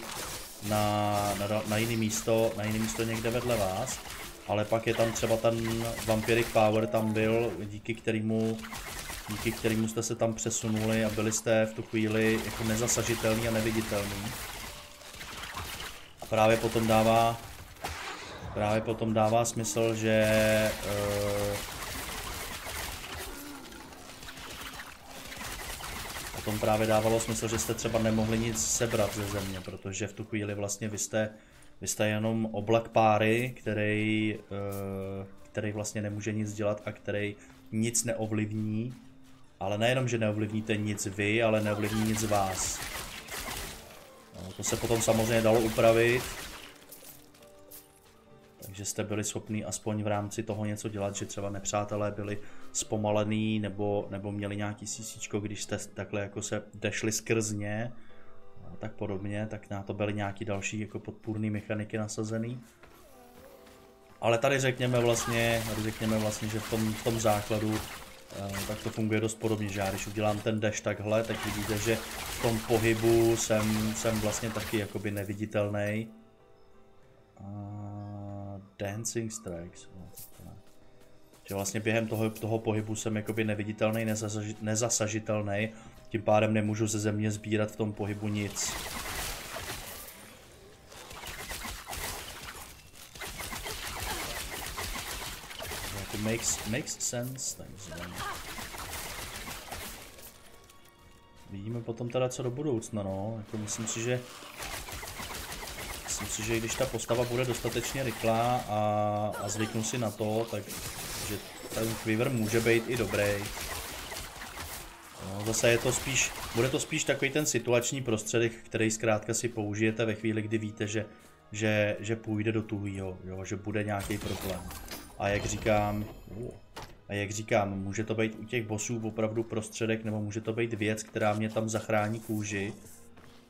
na, na, na jiný místo, na jiný místo někde vedle vás, ale pak je tam třeba ten Vampiric Power tam byl, díky kterému díky kterému jste se tam přesunuli a byli jste v tu chvíli jako nezasažitelný a neviditelný. A právě potom dává právě potom dává smysl, že uh, potom právě dávalo smysl, že jste třeba nemohli nic sebrat ze země, protože v tu chvíli vlastně vy jste, vy jste jenom oblak páry, který, uh, který vlastně nemůže nic dělat a který nic neovlivní, ale nejenom, že neovlivníte nic vy, ale neovlivní nic vás. No, to se potom samozřejmě dalo upravit, takže jste byli schopni aspoň v rámci toho něco dělat, že třeba nepřátelé byli zpomalený nebo, nebo měli nějaký sísíčko, když jste takhle jako se dešli skrz ně a tak podobně, tak na to byly nějaký další jako podpůrné mechaniky nasazený. Ale tady řekněme vlastně, tady řekněme vlastně, že v tom, v tom základu eh, tak to funguje dost podobně, že já když udělám ten dash takhle, tak vidíte, že v tom pohybu jsem, jsem vlastně taky jakoby neviditelný. Dancing Strikes. No, že vlastně během toho, toho pohybu jsem jakoby neviditelný, nezasaži, nezasažitelný, tím pádem nemůžu ze země sbírat v tom pohybu nic. To makes, makes sense, takzvaně. Vidíme potom teda co do budoucna, no. Jako myslím si, že myslím si, že když ta postava bude dostatečně rychlá a, a zvyknu si na to, tak že ten Quiver může být i dobrý. No, zase je to spíš, bude to spíš takový ten situační prostředek, který zkrátka si použijete ve chvíli, kdy víte, že, že, že půjde do tuhýho, jo, že bude nějaký problém. A jak říkám, a jak říkám, může to být u těch bossů opravdu prostředek, nebo může to být věc, která mě tam zachrání kůži,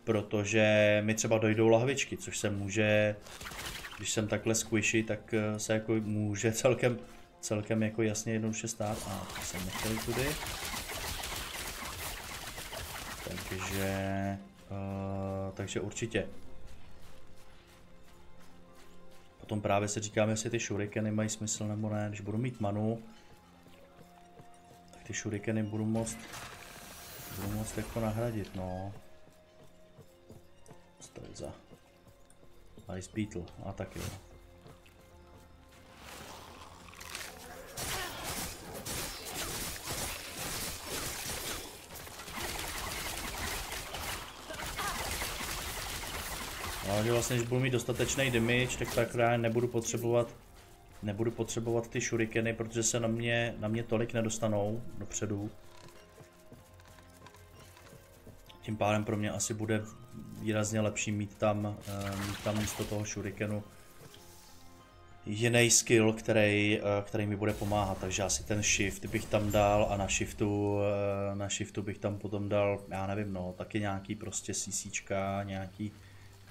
protože mi třeba dojdou lahvičky, což se může, když jsem takhle squishy, tak eh, se jako může celkem, celkem jako jasně jednoduše stát. A to jsem nechtěl tudy. Takže, uh, takže určitě. Potom právě se říkáme, jestli ty shurikeny mají smysl nebo ne. Když budu mít manu, tak ty shurikeny budu moct, budu moct jako nahradit, no. To je za... Ice Beetle, a tak jo. No, že vlastně, když budu mít dostatečný damage, tak tak nebudu potřebovat nebudu potřebovat ty shurikeny, protože se na mě, na mě tolik nedostanou dopředu. Tím pádem pro mě asi bude výrazně lepší mít tam, eh, mít tam místo toho shurikenu jiný skill, který, eh, který mi bude pomáhat, takže asi ten shift bych tam dal a na shiftu, eh, na shiftu bych tam potom dal, já nevím no, taky nějaký prostě CCčka, nějaký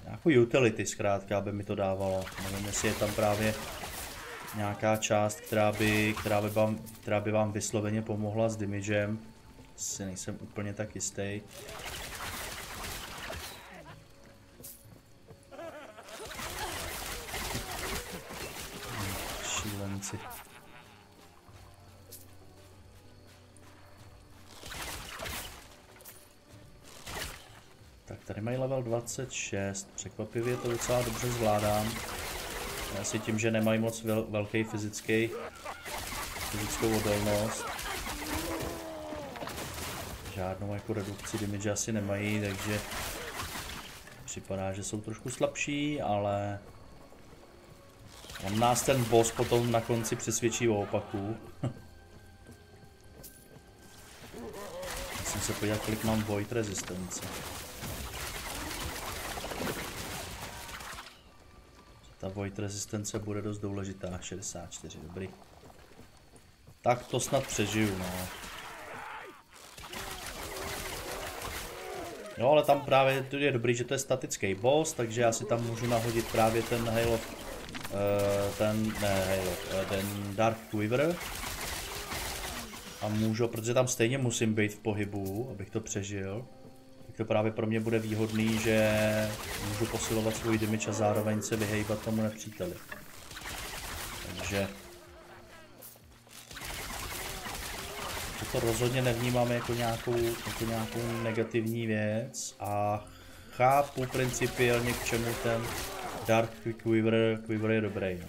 nějakou utility zkrátka, aby mi to dávalo. Nevím, jestli je tam právě nějaká část, která by, která by, vám, která by vám vysloveně pomohla s damagem. Si nejsem úplně tak jistý. Šílenci. Tak tady mají level 26, překvapivě to docela dobře zvládám. Asi tím, že nemají moc vel velký fyzický, fyzickou odolnost. Žádnou jako redukci damage asi nemají, takže připadá, že jsou trošku slabší, ale on nás ten boss potom na konci přesvědčí o opaku. Musím se podívat, kolik mám void resistance. Ta void resistence bude dost důležitá, 64, dobrý. Tak to snad přežiju, no. No ale tam právě je dobrý, že to je statický boss, takže já si tam můžu nahodit právě ten Halo, uh, ten, ne Halo, uh, ten Dark Quiver. A můžu, protože tam stejně musím být v pohybu, abych to přežil to právě pro mě bude výhodný, že můžu posilovat svůj damage a zároveň se vyhejbat tomu nepříteli. Takže to rozhodně nevnímám jako nějakou, jako nějakou negativní věc a chápu principiálně k čemu ten Dark Quiver, Quiver je dobrý. No.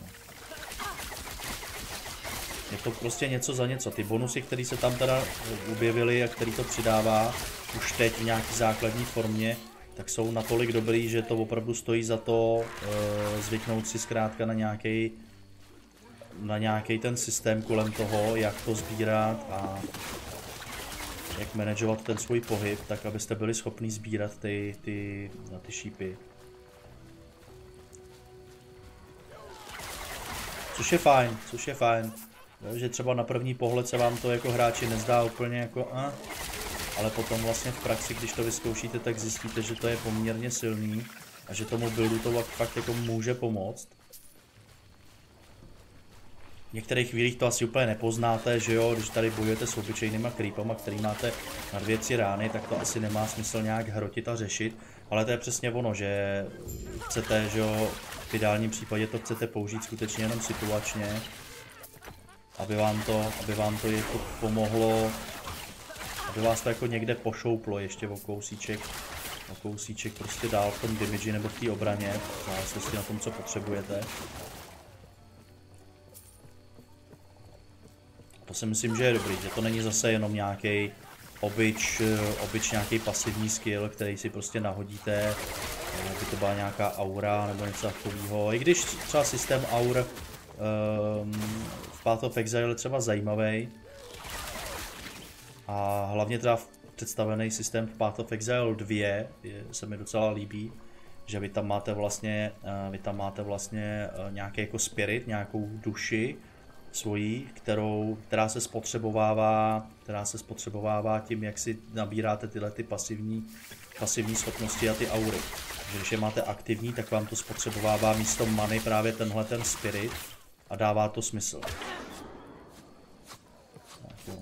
Je to prostě něco za něco. Ty bonusy, které se tam teda objevily a který to přidává, už teď v nějaký základní formě, tak jsou natolik dobrý, že to opravdu stojí za to e, zvyknout si zkrátka na nějaký na nějaký ten systém kolem toho, jak to sbírat a jak manažovat ten svůj pohyb, tak abyste byli schopni sbírat ty, ty, na ty šípy. Což je fajn, což je fajn. Že třeba na první pohled se vám to jako hráči nezdá úplně jako a, ale potom vlastně v praxi, když to vyzkoušíte, tak zjistíte, že to je poměrně silný a že tomu buildu to fakt jako může pomoct. V některých chvílích to asi úplně nepoznáte, že jo, když tady bojujete s obyčejnýma creepama, který máte na věci rány, tak to asi nemá smysl nějak hrotit a řešit, ale to je přesně ono, že chcete, že jo, v ideálním případě to chcete použít skutečně jenom situačně, aby vám to, aby vám to jako pomohlo aby vás to jako někde pošouplo ještě o kousíček, o kousíček prostě dál v tom damage nebo v té obraně, v závislosti na tom, co potřebujete. To si myslím, že je dobrý, že to není zase jenom nějaký obyč, obyč nějaký pasivní skill, který si prostě nahodíte, by to byla nějaká aura nebo něco takového. I když třeba systém aur um, v Path of Exile je třeba zajímavý, a hlavně teda představený systém v Path of Exile 2 je, se mi docela líbí, že vy tam máte vlastně, eh, vy tam máte vlastně eh, nějaký jako spirit, nějakou duši svojí, kterou, která se spotřebovává, která se spotřebovává tím, jak si nabíráte tyhle ty pasivní, pasivní schopnosti a ty aury. Že když je máte aktivní, tak vám to spotřebovává místo many právě tenhle ten spirit a dává to smysl. Tak jo.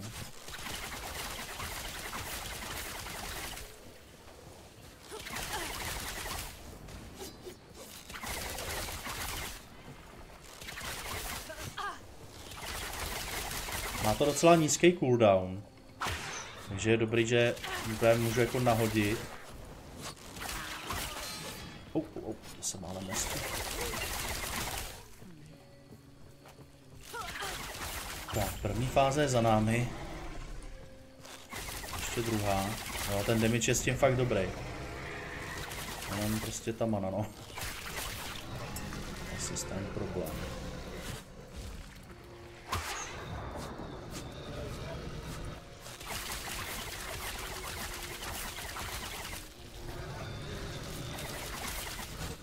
Má to docela nízký cooldown. Takže je dobrý, že můžu jako nahodit. Oh, oh, oh, to se má na městě. Tak, první fáze je za námi. Ještě druhá. No, ten damage je s tím fakt dobrý. Jenom prostě ta mana, no. Asi stane problém.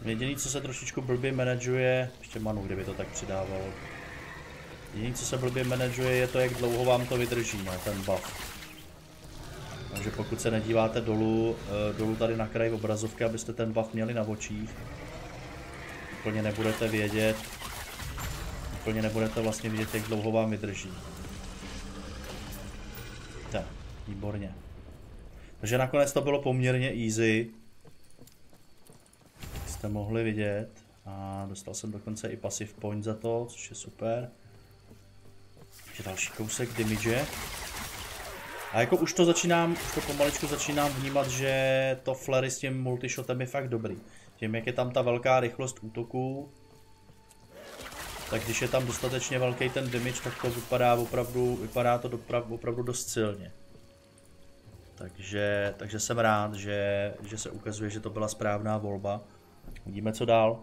Jediný, co se trošičku blbě manažuje, ještě manu, kdyby to tak přidávalo. Jediný, co se blbě manažuje, je to, jak dlouho vám to vydrží, no, ten buff. Takže pokud se nedíváte dolů, eh, dolů tady na kraji obrazovky, abyste ten buff měli na očích, úplně nebudete vědět, úplně nebudete vlastně vidět, jak dlouho vám vydrží. Tak, výborně. Takže nakonec to bylo poměrně easy. Jste mohli vidět. A dostal jsem dokonce i passive point za to, což je super. Takže další kousek damage. A jako už to začínám, už to pomaličku začínám vnímat, že to flary s tím multishotem je fakt dobrý. Tím, jak je tam ta velká rychlost útoku, tak když je tam dostatečně velký ten damage, tak to vypadá opravdu, vypadá to opravdu, opravdu dost silně. Takže, takže jsem rád, že, že se ukazuje, že to byla správná volba. Uvidíme, co dál.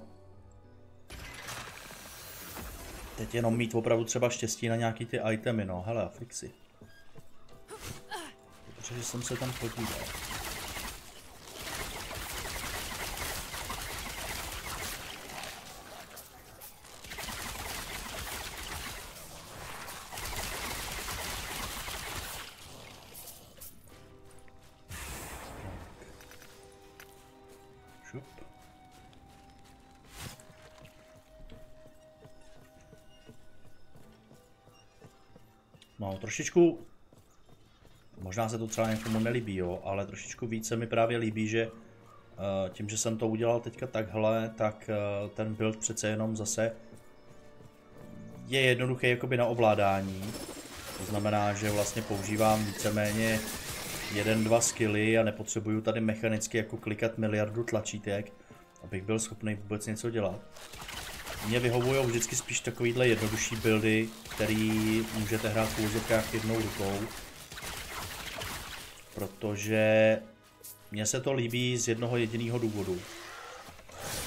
Teď jenom mít opravdu třeba štěstí na nějaký ty itemy, no. Hele, Flixi. Protože jsem se tam podíval. Trošičku, možná se to třeba někomu nelíbí, jo, ale trošičku více mi právě líbí, že uh, tím, že jsem to udělal teďka takhle, tak uh, ten build přece jenom zase je jednoduchý jakoby na ovládání. To znamená, že vlastně používám víceméně jeden, dva skilly a nepotřebuju tady mechanicky jako klikat miliardu tlačítek, abych byl schopný vůbec něco dělat. Mě vyhovují vždycky spíš takovýhle jednodušší buildy, který můžete hrát v úzovkách jednou rukou. Protože mně se to líbí z jednoho jediného důvodu.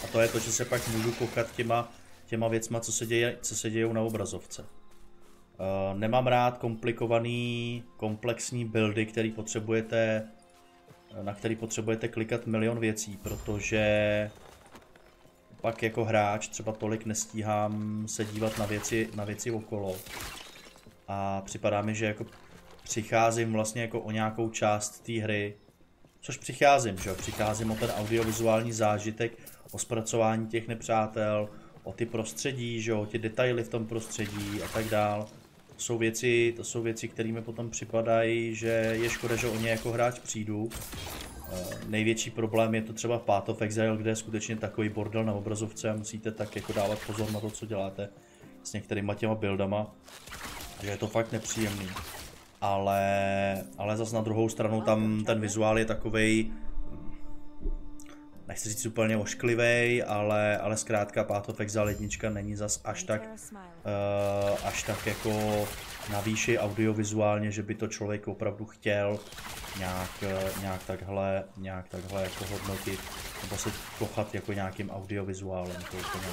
A to je to, že se pak můžu koukat těma, těma věcma, co se, děje, co se dějou na obrazovce. Uh, nemám rád komplikovaný, komplexní buildy, který potřebujete, na který potřebujete klikat milion věcí, protože pak jako hráč třeba tolik nestíhám se dívat na věci, na věci okolo. A připadá mi, že jako přicházím vlastně jako o nějakou část té hry, což přicházím, že jo, přicházím o ten audiovizuální zážitek, o zpracování těch nepřátel, o ty prostředí, že jo, o ty detaily v tom prostředí a tak dál. To jsou věci, to jsou věci, které mi potom připadají, že je škoda, že o ně jako hráč přijdu největší problém je to třeba v Path of Exile, kde je skutečně takový bordel na obrazovce a musíte tak jako dávat pozor na to, co děláte s některýma těma buildama, že je to fakt nepříjemný. Ale, ale zas na druhou stranu tam ten vizuál je takovej, nechci říct úplně ošklivý, ale, ale zkrátka Path of Exile jednička není zas až tak, uh, až tak jako na výši audiovizuálně, že by to člověk opravdu chtěl nějak, eh, nějak takhle, nějak takhle jako hodnotit, nebo se kochat jako nějakým audiovizuálem, to úplně.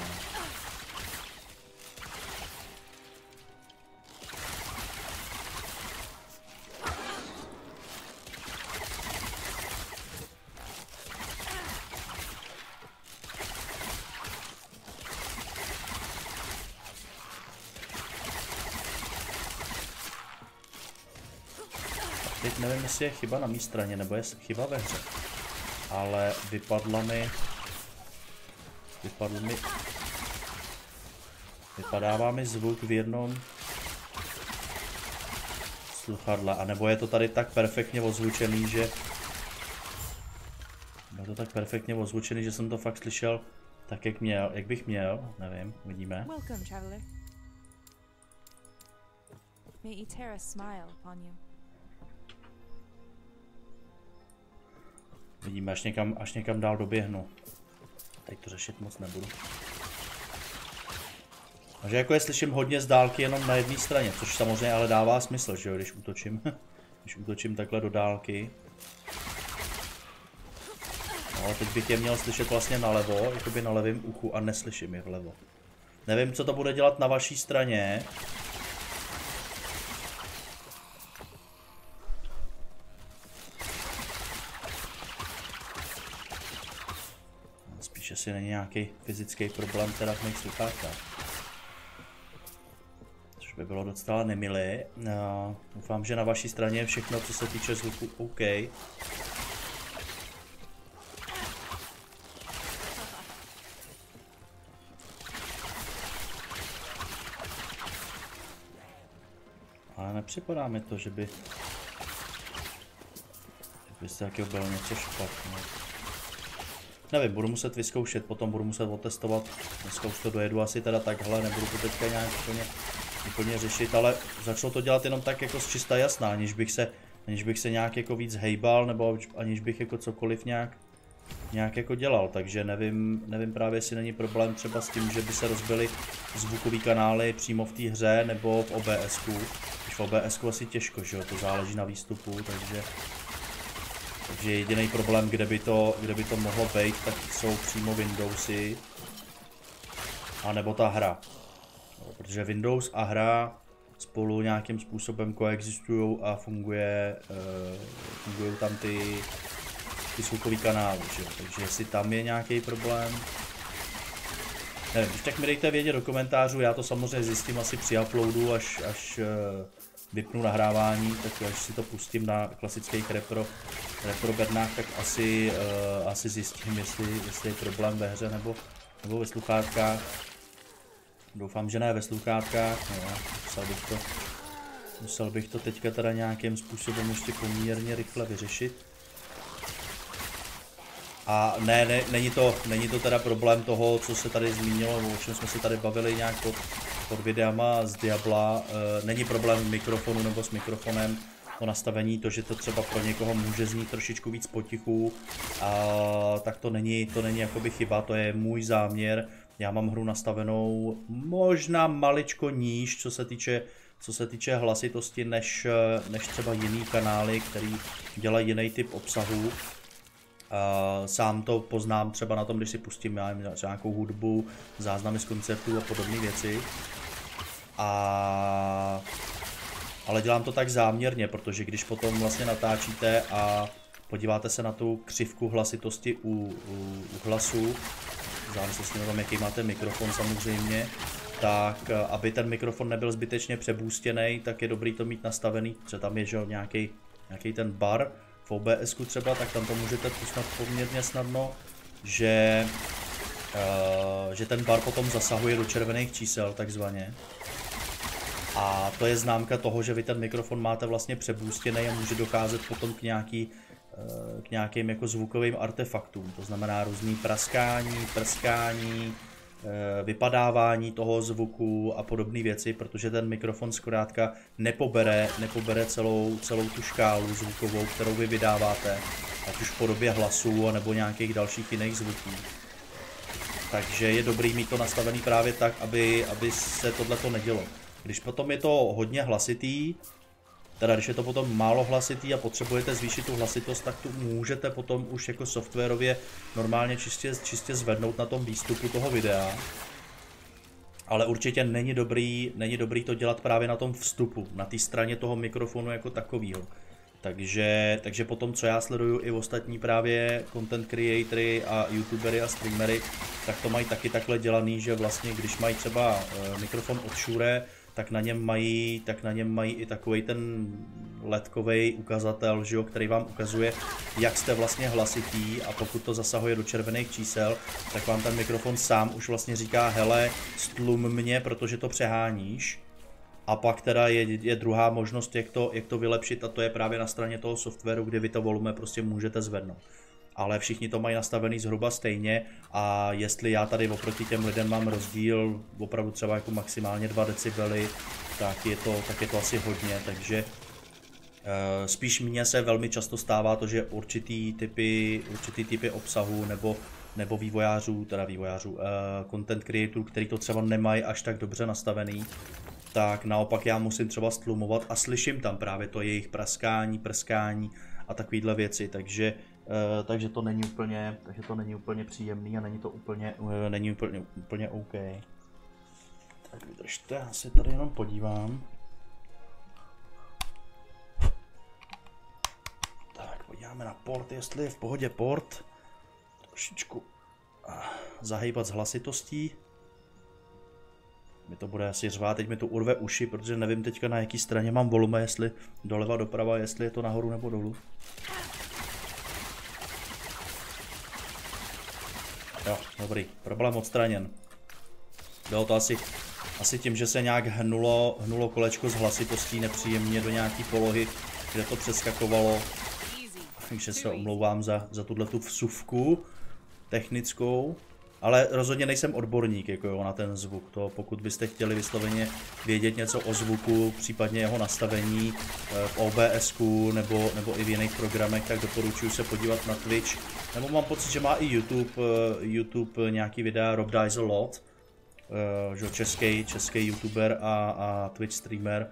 Jestli je chyba na mé straně, nebo je chyba ve hře. Ale vypadla mi... Vypadl mi... Vypadává mi zvuk v jednom sluchadle, anebo je to tady tak perfektně ozvučený, že... Je to tak perfektně ozvučený, že jsem to fakt slyšel tak, jak, měl, jak bych měl, nevím, uvidíme. Welcome. May Etera smile upon you. Vidíme, až někam, až někam dál doběhnu. Teď to řešit moc nebudu. Takže jako je slyším hodně z dálky jenom na jedné straně, což samozřejmě ale dává smysl, že jo, když útočím. když útočím takhle do dálky. No, ale teď bych je měl slyšet vlastně nalevo, jakoby na levém uchu a neslyším je vlevo. Nevím, co to bude dělat na vaší straně, asi není nějaký fyzický problém teda v mých sluchátkách. Což by bylo docela nemilé. No, doufám, že na vaší straně je všechno, co se týče zvuku OK. Ale nepřipadá mi to, že by... Že by se taky bylo něco špatně. Nevím, budu muset vyzkoušet, potom budu muset otestovat. Dneska už to dojedu asi teda takhle, nebudu to teďka nějak úplně, úplně řešit, ale začalo to dělat jenom tak jako z čista jasná, aniž bych se, aniž bych se nějak jako víc hejbal, nebo aniž bych jako cokoliv nějak, nějak jako dělal, takže nevím, nevím právě, jestli není problém třeba s tím, že by se rozbily zvukový kanály přímo v té hře nebo v OBSku. Když v OBSku asi těžko, že jo, to záleží na výstupu, takže takže jediný problém, kde by, to, kde by to mohlo být, tak jsou přímo Windowsy. A nebo ta hra. Protože Windows a hra spolu nějakým způsobem koexistují a funguje, uh, fungují tam ty, ty zvukový kanály, že? takže jestli tam je nějaký problém, nevím, tak mi dejte vědět do komentářů, já to samozřejmě zjistím asi při uploadu, až, až uh, vypnu nahrávání, tak až si to pustím na klasických repro, repro bednách, tak asi, uh, asi zjistím, jestli, jestli je problém ve hře nebo, nebo ve sluchátkách. Doufám, že ne ve sluchátkách, no, musel bych to, musel bych to teďka teda nějakým způsobem ještě poměrně rychle vyřešit. A ne, ne, není, to, není to teda problém toho, co se tady zmínilo, o čem jsme se tady bavili nějak pod, pod videama z Diabla. E, není problém mikrofonu nebo s mikrofonem, to nastavení, to, že to třeba pro někoho může znít trošičku víc potichu, a, tak to není, to není jakoby chyba, to je můj záměr. Já mám hru nastavenou možná maličko níž, co se týče co se týče hlasitosti, než, než třeba jiný kanály, který dělají jiný typ obsahu. Sám to poznám třeba na tom, když si pustím já nějakou hudbu, záznamy z koncertů a podobné věci. A... Ale dělám to tak záměrně, protože když potom vlastně natáčíte a podíváte se na tu křivku hlasitosti u, u, u hlasu, závislosti na tom, jaký máte mikrofon samozřejmě, tak aby ten mikrofon nebyl zbytečně přebůstěný, tak je dobrý to mít nastavený, protože tam je nějaký, nějaký ten bar, v OBS třeba, tak tam to můžete pusnat poměrně snadno, že, uh, že ten bar potom zasahuje do červených čísel takzvaně. A to je známka toho, že vy ten mikrofon máte vlastně přebůstěný a může docházet potom k nějaký eh, k nějakým jako zvukovým artefaktům, to znamená různý praskání, prskání, vypadávání toho zvuku a podobné věci, protože ten mikrofon zkrátka nepobere, nepobere celou, celou tu škálu zvukovou, kterou vy vydáváte, ať už v podobě hlasů nebo nějakých dalších jiných zvuků. Takže je dobrý mít to nastavený právě tak, aby, aby se tohle to nedělo. Když potom je to hodně hlasitý, Teda když je to potom málo hlasitý a potřebujete zvýšit tu hlasitost, tak tu můžete potom už jako softwarově normálně čistě, čistě zvednout na tom výstupu toho videa. Ale určitě není dobrý, není dobrý to dělat právě na tom vstupu, na té straně toho mikrofonu jako takového. Takže, takže potom, co já sleduju i ostatní právě content creatory a youtubery a streamery, tak to mají taky takhle dělaný, že vlastně když mají třeba eh, mikrofon od Shure, tak na něm mají, tak na něm mají i takový ten ledkový ukazatel, že jo, který vám ukazuje, jak jste vlastně hlasitý a pokud to zasahuje do červených čísel, tak vám ten mikrofon sám už vlastně říká, hele, stlum mě, protože to přeháníš. A pak teda je, je druhá možnost, jak to, jak to vylepšit a to je právě na straně toho softwaru, kde vy to volume prostě můžete zvednout ale všichni to mají nastavený zhruba stejně a jestli já tady oproti těm lidem mám rozdíl opravdu třeba jako maximálně 2 decibely, tak je to, tak je to asi hodně, takže uh, spíš mně se velmi často stává to, že určitý typy, určitý typy obsahu nebo nebo vývojářů, teda vývojářů, uh, content creatorů, který to třeba nemají až tak dobře nastavený, tak naopak já musím třeba stlumovat a slyším tam právě to jejich praskání, prskání a takovéhle věci, takže Eh, takže to není úplně, takže to není úplně příjemný a není to úplně, uh, není úplně, úplně OK. Tak vydržte, já se tady jenom podívám. Tak, podíváme na port, jestli je v pohodě port. Trošičku zahýbat s hlasitostí. mi to bude asi řvát, teď mi to urve uši, protože nevím teďka na jaký straně mám volume, jestli doleva, doprava, jestli je to nahoru nebo dolů. Jo, dobrý, problém odstraněn. Bylo to asi, asi tím, že se nějak hnulo, hnulo kolečko z hlasitostí nepříjemně do nějaký polohy, kde to přeskakovalo. Takže se omlouvám za, za tuhle tu vsuvku technickou. Ale rozhodně nejsem odborník jako jo, na ten zvuk. To pokud byste chtěli vysloveně vědět něco o zvuku, případně jeho nastavení eh, v OBS nebo, nebo i v jiných programech, tak doporučuji se podívat na Twitch. Nebo mám pocit, že má i YouTube, eh, YouTube nějaký videa Rob Dies a Lot, eh, že český, český YouTuber a, a Twitch streamer.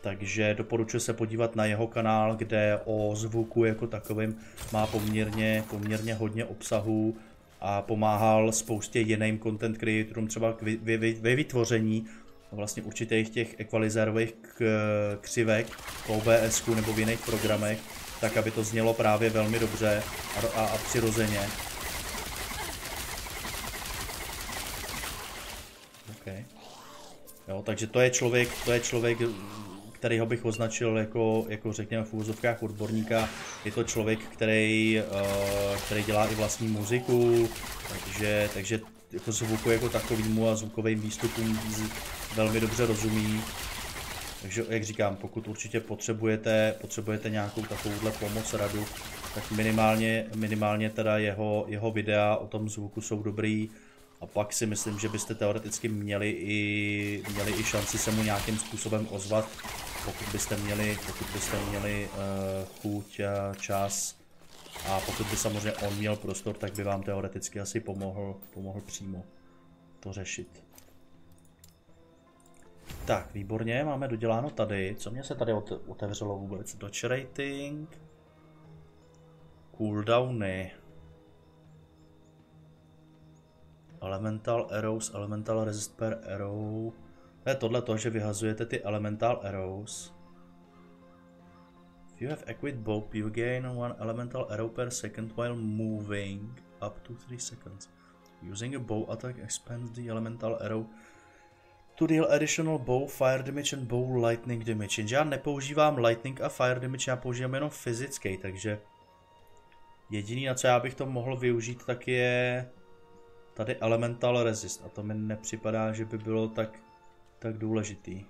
Takže doporučuji se podívat na jeho kanál, kde o zvuku jako takovým má poměrně, poměrně hodně obsahu a pomáhal spoustě jiným content creatorům třeba k vy, vy, vy, ve vytvoření vlastně určitých těch equalizérových křivek v OBS nebo v jiných programech, tak aby to znělo právě velmi dobře a, a, a přirozeně. Okay. Jo, takže to je člověk, to je člověk kterýho bych označil jako, jako řekněme v úvozovkách odborníka. Je to člověk, který, uh, který dělá i vlastní muziku, takže, takže jako zvuku jako takovýmu a zvukovým výstupům velmi dobře rozumí. Takže jak říkám, pokud určitě potřebujete, potřebujete nějakou takovouhle pomoc, radu, tak minimálně, minimálně teda jeho, jeho videa o tom zvuku jsou dobrý. A pak si myslím, že byste teoreticky měli i, měli i šanci se mu nějakým způsobem ozvat, pokud byste měli, pokud byste měli uh, chuť a čas a pokud by samozřejmě on měl prostor, tak by vám teoreticky asi pomohl, pomohl přímo to řešit. Tak, výborně, máme doděláno tady. Co mě se tady otevřelo vůbec? Dodge rating. Cooldowny. Elemental arrows, elemental resist per arrow. To je tohle to, že vyhazujete ty elemental arrows. If you have equipped bow, you gain one elemental arrow per second while moving up to 3 seconds. Using a bow attack expands the elemental arrow to deal additional bow, fire damage and bow lightning damage. Jenže já nepoužívám lightning a fire damage, já používám jenom fyzický, takže jediný, na co já bych to mohl využít, tak je tady elemental resist a to mi nepřipadá, že by bylo tak tak důležitý.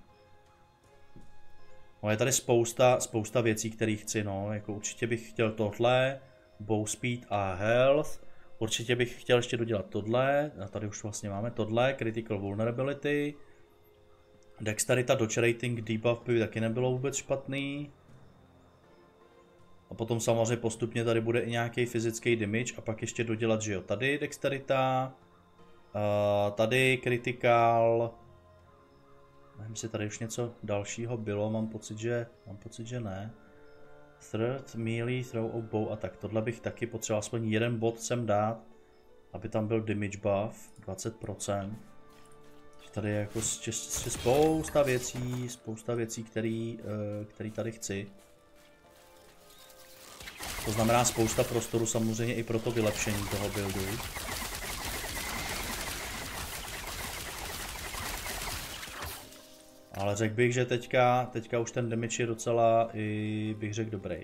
No je tady spousta, spousta věcí, které chci, no, jako určitě bych chtěl tohle, bow speed a health, určitě bych chtěl ještě dodělat tohle, a tady už vlastně máme tohle, critical vulnerability, dexterita, dodge rating, debuff by taky nebylo vůbec špatný, a potom samozřejmě postupně tady bude i nějaký fyzický damage a pak ještě dodělat, že jo, tady dexterita, uh, tady critical, Nevím, jestli tady už něco dalšího bylo, mám pocit, že, mám pocit, že ne. Third, melee, throw of bow a tak. Tohle bych taky potřeboval aspoň jeden bod sem dát, aby tam byl damage buff, 20%. Tady je jako spousta věcí, spousta věcí, který, eh, který tady chci. To znamená spousta prostoru samozřejmě i pro to vylepšení toho buildu. Ale řekl bych, že teďka, teďka už ten damage je docela, i bych řekl, dobrý.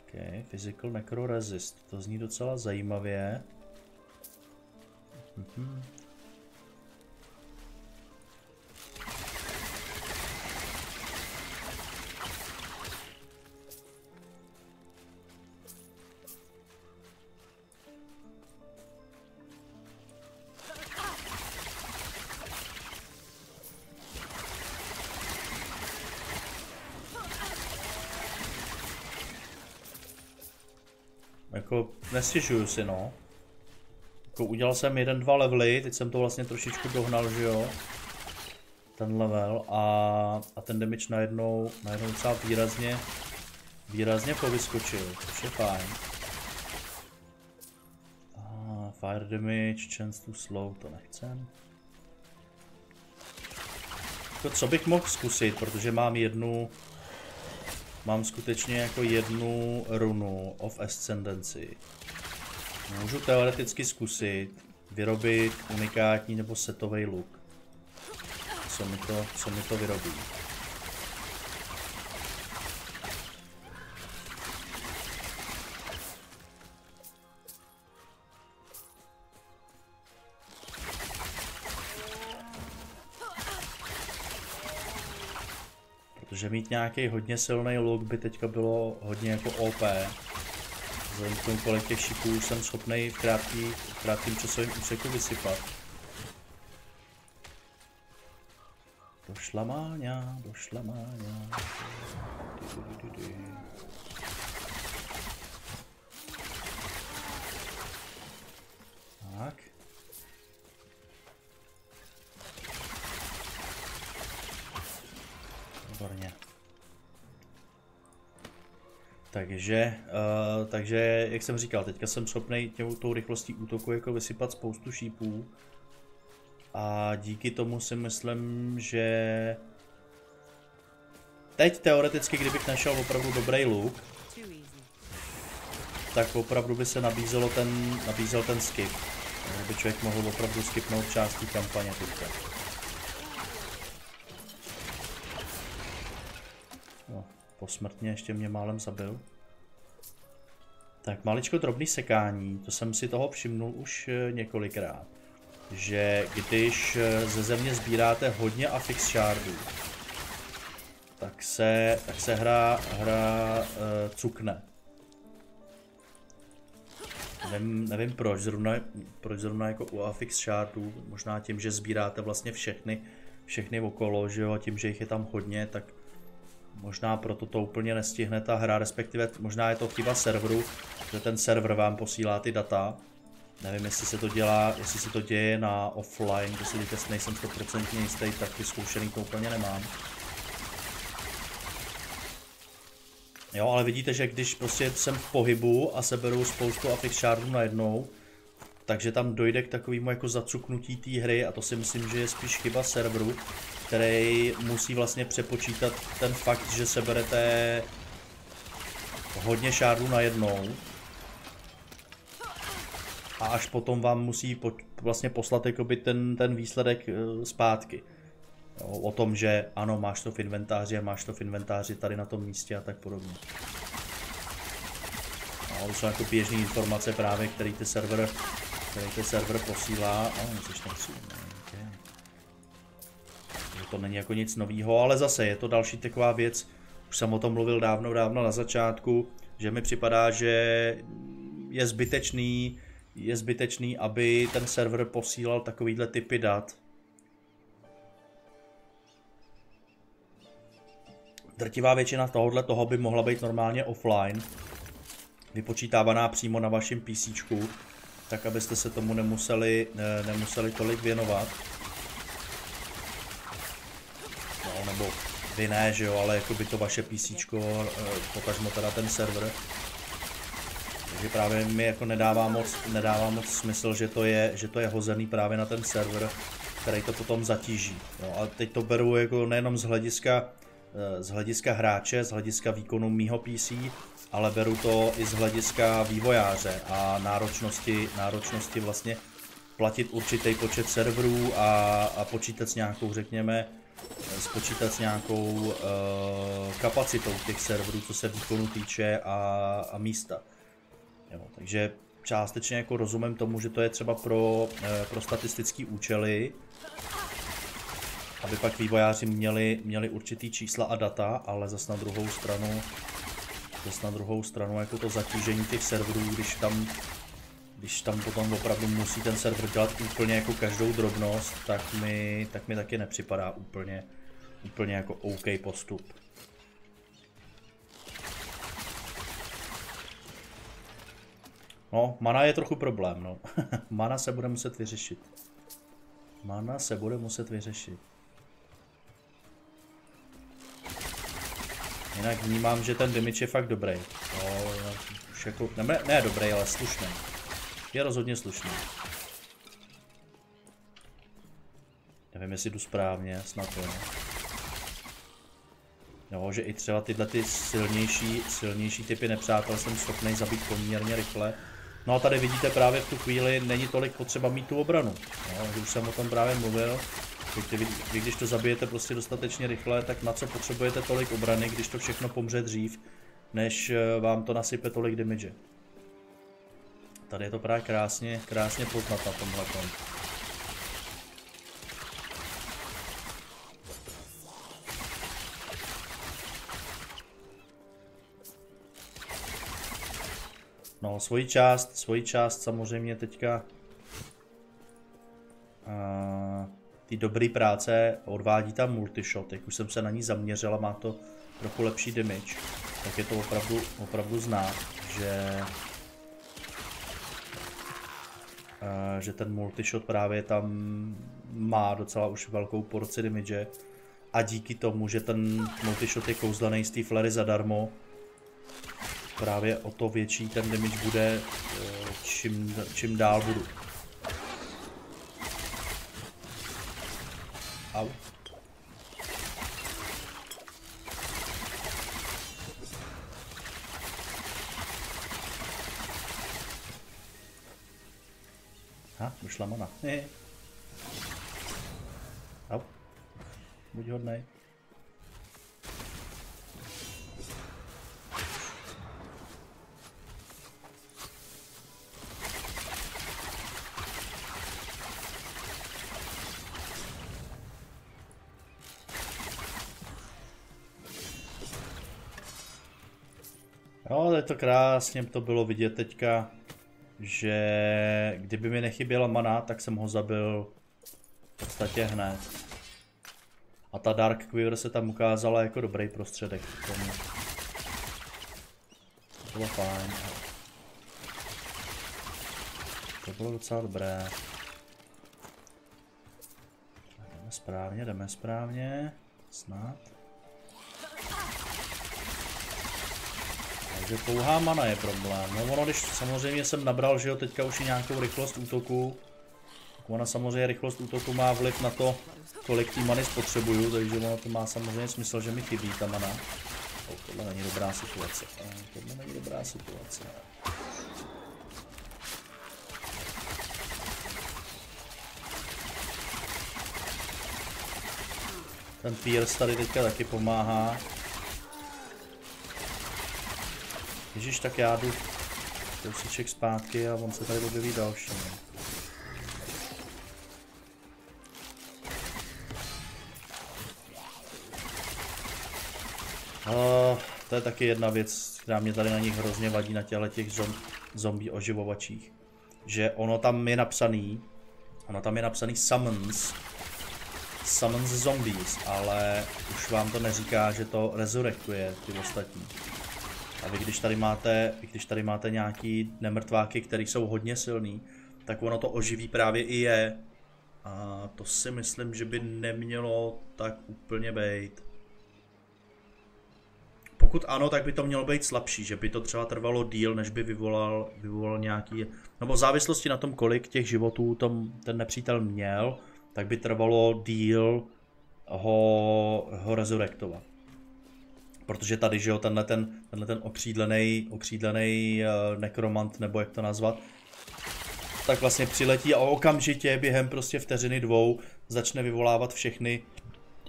Ok, physical necro resist, to zní docela zajímavě. Nestěžuju si no. Jako udělal jsem jeden, dva levely, teď jsem to vlastně trošičku dohnal, že jo. Ten level a, a ten damage najednou, najednou docela výrazně, výrazně povyskočil, což je fajn. Fire damage, chance to slow, to nechcem. Jako co bych mohl zkusit, protože mám jednu, mám skutečně jako jednu runu of Ascendancy. Můžu teoreticky zkusit vyrobit unikátní nebo setový luk. co mi to, co mi to vyrobí. Protože mít nějaký hodně silný look by teďka bylo hodně jako OP. Vzhledem k tomu, kolik těch šipů jsem schopný v, v krátkém časovém úseku vysypat. Do šlamáňa, do šlamáňa. Tak. Výborně. Takže, uh, takže, jak jsem říkal, teďka jsem schopný těm, tou rychlostí útoku jako vysypat spoustu šípů. A díky tomu si myslím, že teď teoreticky, kdybych našel opravdu dobrý look, tak opravdu by se nabízelo ten, nabízel ten skip. By člověk mohl opravdu skipnout částí kampaně teďka. Posmrtně ještě mě málem zabil. Tak maličko drobný sekání, to jsem si toho všimnul už eh, několikrát že když eh, ze země sbíráte hodně affix shardů, tak se, tak se hra, hra uh, cukne. Nevím, nevím proč, zrovna, proč zrovna jako u affix shardů, možná tím, že sbíráte vlastně všechny, všechny okolo, že jo, a tím, že jich je tam hodně, tak možná proto to úplně nestihne ta hra, respektive možná je to chyba serveru, že ten server vám posílá ty data, Nevím, jestli se to dělá, jestli se to děje na offline, to si teďka nejsem 100% jistý, tak ty zkoušený to úplně nemám. Jo, ale vidíte, že když prostě jsem v pohybu a seberu spoustu affix shardů najednou, takže tam dojde k takovému jako zacuknutí té hry a to si myslím, že je spíš chyba serveru, který musí vlastně přepočítat ten fakt, že seberete hodně šárdů najednou a až potom vám musí po, vlastně poslat jakoby ten, ten výsledek uh, zpátky. Jo, o tom, že ano, máš to v inventáři a máš to v inventáři tady na tom místě a tak podobně. No, to jsou jako běžné informace právě, který ty server, který ty server posílá. A oh, musíš okay. To není jako nic nového, ale zase je to další taková věc, už jsem o tom mluvil dávno, dávno na začátku, že mi připadá, že je zbytečný je zbytečný, aby ten server posílal takovýhle typy dat. Drtivá většina tohohle toho by mohla být normálně offline, vypočítávaná přímo na vašem PC, tak abyste se tomu nemuseli, ne, nemuseli tolik věnovat. No, nebo vy ne, že jo, ale jako by to vaše PC, eh, potažmo teda ten server, takže právě mi jako nedává moc, nedává moc smysl, že to, je, že to je hozený právě na ten server, který to potom zatíží. No a teď to beru jako nejenom z hlediska, eh, z hlediska hráče, z hlediska výkonu mýho PC, ale beru to i z hlediska vývojáře a náročnosti, náročnosti vlastně platit určitý počet serverů a, a počítat s nějakou, řekněme, spočítat s nějakou uh, kapacitou těch serverů, co se výkonu týče a, a místa. Jo, takže částečně jako rozumím tomu, že to je třeba pro, eh, pro statistické účely, aby pak vývojáři měli, měli určitý čísla a data, ale zase na druhou stranu, zase na druhou stranu jako to zatížení těch serverů, když tam, když tam potom opravdu musí ten server dělat úplně jako každou drobnost, tak mi, tak mi taky nepřipadá úplně, úplně jako OK postup. No, mana je trochu problém, no. mana se bude muset vyřešit. Mana se bude muset vyřešit. Jinak vnímám, že ten damage je fakt dobrý. No, už jako, ne, ne dobrý, ale slušný. Je rozhodně slušný. Nevím, jestli jdu správně, snad jo. Jo, že i třeba tyhle ty silnější, silnější typy nepřátel jsem schopný zabít poměrně rychle No a tady vidíte právě v tu chvíli není tolik potřeba mít tu obranu. No, už jsem o tom právě mluvil. Vy, vy, když to zabijete prostě dostatečně rychle, tak na co potřebujete tolik obrany, když to všechno pomře dřív, než eh, vám to nasype tolik damage. Tady je to právě krásně, krásně poznat na tomhle kontu. No, svoji část, svoji část samozřejmě teďka uh, ty dobrý práce odvádí tam multishot, jak už jsem se na ní zaměřil a má to trochu lepší damage, tak je to opravdu, opravdu znát, že uh, že ten multishot právě tam má docela už velkou porci damage a díky tomu, že ten multishot je kouzlený z té flery zadarmo, právě o to větší ten damage bude, eh, čím, čím dál budu. Au. Ha, vyšla mana. Au. Buď hodnej. No, je to krásně to bylo vidět teďka, že kdyby mi nechyběla mana, tak jsem ho zabil v podstatě hned. A ta Dark Quiver se tam ukázala jako dobrý prostředek k tomu. To bylo fajn. To bylo docela dobré. Jdeme správně, jdeme správně. Snad. Takže pouhá mana je problém. No ono, když samozřejmě jsem nabral, že jo, teďka už i nějakou rychlost útoku, ona samozřejmě rychlost útoku má vliv na to, kolik tý many spotřebuju, takže ono to má samozřejmě smysl, že mi chybí ta mana. Oh, tohle není dobrá situace. Oh, tohle není dobrá situace. Ten Pierce tady teďka taky pomáhá. Ježíš, tak já jdu kousíček zpátky a on se tady objeví další. Uh, to je taky jedna věc, která mě tady na nich hrozně vadí na těchto těch zom, zombie oživovačích. Že ono tam je napsaný, ono tam je napsaný summons, summons zombies, ale už vám to neříká, že to resurrektuje ty ostatní. A vy když tady máte, když tady máte nějaký nemrtváky, které jsou hodně silný, tak ono to oživí právě i je. A to si myslím, že by nemělo tak úplně být. Pokud ano, tak by to mělo být slabší, že by to třeba trvalo díl, než by vyvolal, vyvolal nějaký... Nebo v závislosti na tom, kolik těch životů tom, ten nepřítel měl, tak by trvalo díl ho, ho rezurektovat. Protože tady, že jo, tenhle ten, tenhle ten okřídlený, okřídlený uh, nekromant, nebo jak to nazvat, tak vlastně přiletí a okamžitě během prostě vteřiny dvou začne vyvolávat všechny,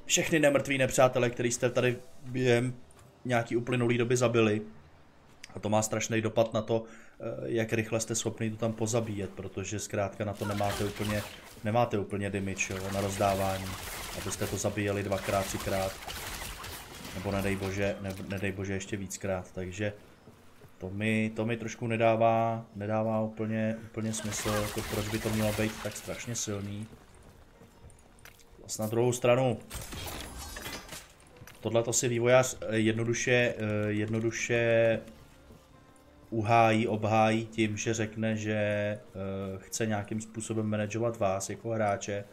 všechny nemrtví nepřátelé, který jste tady během nějaký uplynulý doby zabili. A to má strašný dopad na to, eh, jak rychle jste schopni to tam pozabíjet, protože zkrátka na to nemáte úplně, nemáte úplně damage jo, na rozdávání, abyste to zabíjeli dvakrát, třikrát. Nebo nedej bože, ne, nedej bože ještě víckrát, takže to mi, to mi trošku nedává, nedává úplně, úplně smysl, jako proč by to mělo být tak strašně silný. Vlastně na druhou stranu, tohle to si vývojář eh, jednoduše, eh, jednoduše uhájí, obhájí tím, že řekne, že eh, chce nějakým způsobem manažovat vás jako hráče,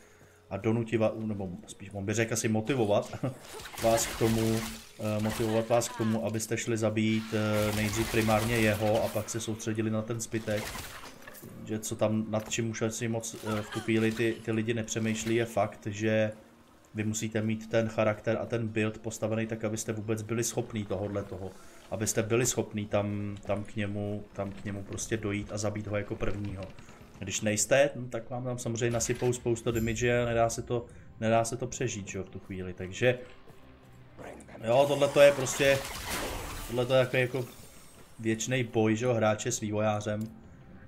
a donutit, nebo spíš on by řekl asi motivovat vás k tomu, eh, motivovat vás k tomu, abyste šli zabít eh, nejdřív primárně jeho a pak se soustředili na ten zbytek. Že co tam, nad čím už asi moc eh, v tu chvíli ty, ty lidi nepřemýšlí je fakt, že vy musíte mít ten charakter a ten build postavený tak, abyste vůbec byli schopní tohohle toho. abyste byli schopní tam, tam, k němu, tam k němu prostě dojít a zabít ho jako prvního. Když nejste, no, tak vám tam samozřejmě nasypou spoustu damage a nedá se to, nedá se to přežít že, v tu chvíli, takže jo, tohle to je prostě, tohle to je jako, jako věčný boj, že hráče s vývojářem,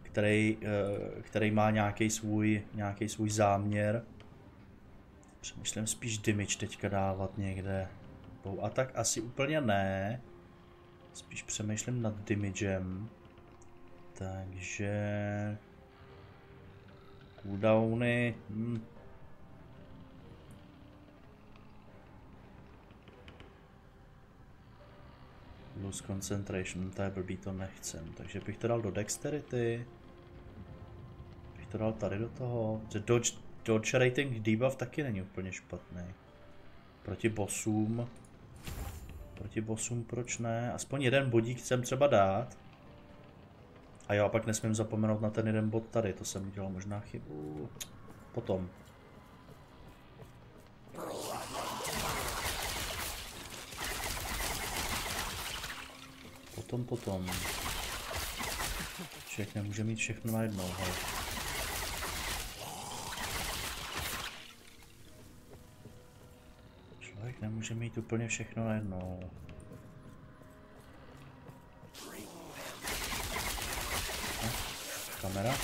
který, eh, který má nějaký svůj, nějaký svůj záměr. Přemýšlím spíš damage teďka dávat někde. A tak asi úplně ne. Spíš přemýšlím nad damagem. Takže... Cooldowny... Hm. Lose concentration, to je blbý, to nechcem. Takže bych to dal do dexterity. Bych to dal tady do toho. Že dodge, dodge rating debuff taky není úplně špatný. Proti bossům. Proti bossům proč ne? Aspoň jeden bodík chcem třeba dát. A a pak nesmím zapomenout na ten jeden bod tady, to jsem udělal možná chybu. Potom. Potom, potom. Člověk nemůže mít všechno najednou, hej. Člověk nemůže mít úplně všechno najednou. Kamera.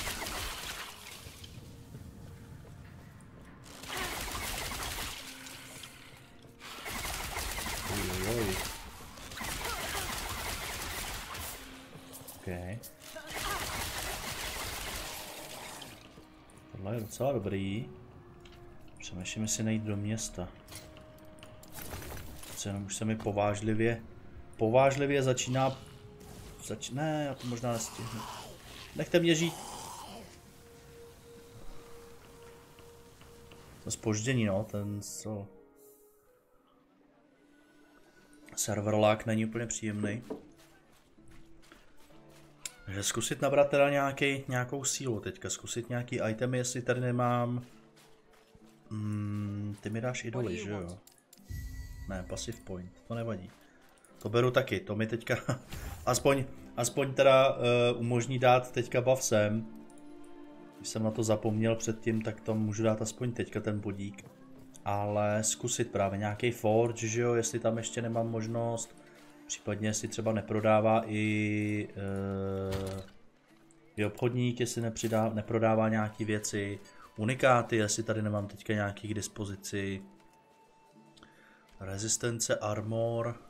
Ujojoj. OK. Tohle je docela dobrý. Přemýšlím si najít do města. Co jenom už se mi povážlivě, povážlivě začíná, zač, ne, já to možná nestihnu. Nechte mě žít. To spoždění, no, ten co... Server lag není úplně příjemný. Takže zkusit nabrat teda nějaký, nějakou sílu teďka, zkusit nějaký itemy, jestli tady nemám... Hmm, ty mi dáš idoly, že jo? Ne, passive point, to nevadí. To beru taky, to mi teďka aspoň, aspoň teda uh, umožní dát teďka buff sem. Když jsem na to zapomněl předtím, tak to můžu dát aspoň teďka ten bodík. Ale zkusit právě nějaký forge, že jo, jestli tam ještě nemám možnost. Případně jestli třeba neprodává i, uh, i obchodník, jestli nepřidá, neprodává nějaký věci. Unikáty, jestli tady nemám teďka nějaký k dispozici. Rezistence, armor.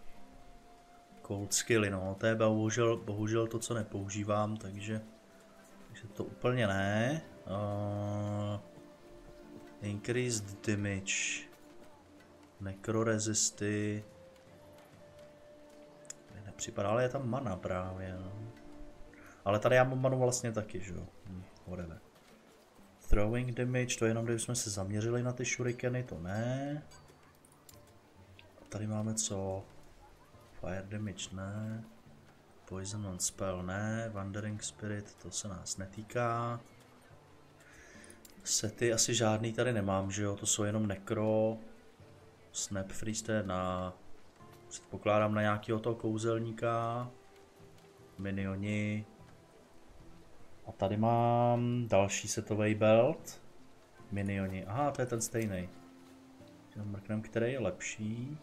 Cold skilly, no, to je bohužel, bohužel to, co nepoužívám, takže, takže to úplně ne. Uh, increased damage, necro resisty, mi nepřipadá, ale je tam mana právě, no. Ale tady já mám manu vlastně taky, že jo, hm, whatever. Throwing damage, to je jenom, kdybychom se zaměřili na ty shurikeny, to ne. Tady máme co? Fire damage ne. Poison on spell ne. Wandering spirit to se nás netýká. Sety asi žádný tady nemám, že jo, to jsou jenom necro. Snap freeze na... Předpokládám na nějakého toho kouzelníka. Minioni. A tady mám další setový belt. Minioni. Aha, to je ten stejný. Mrknem, který je lepší.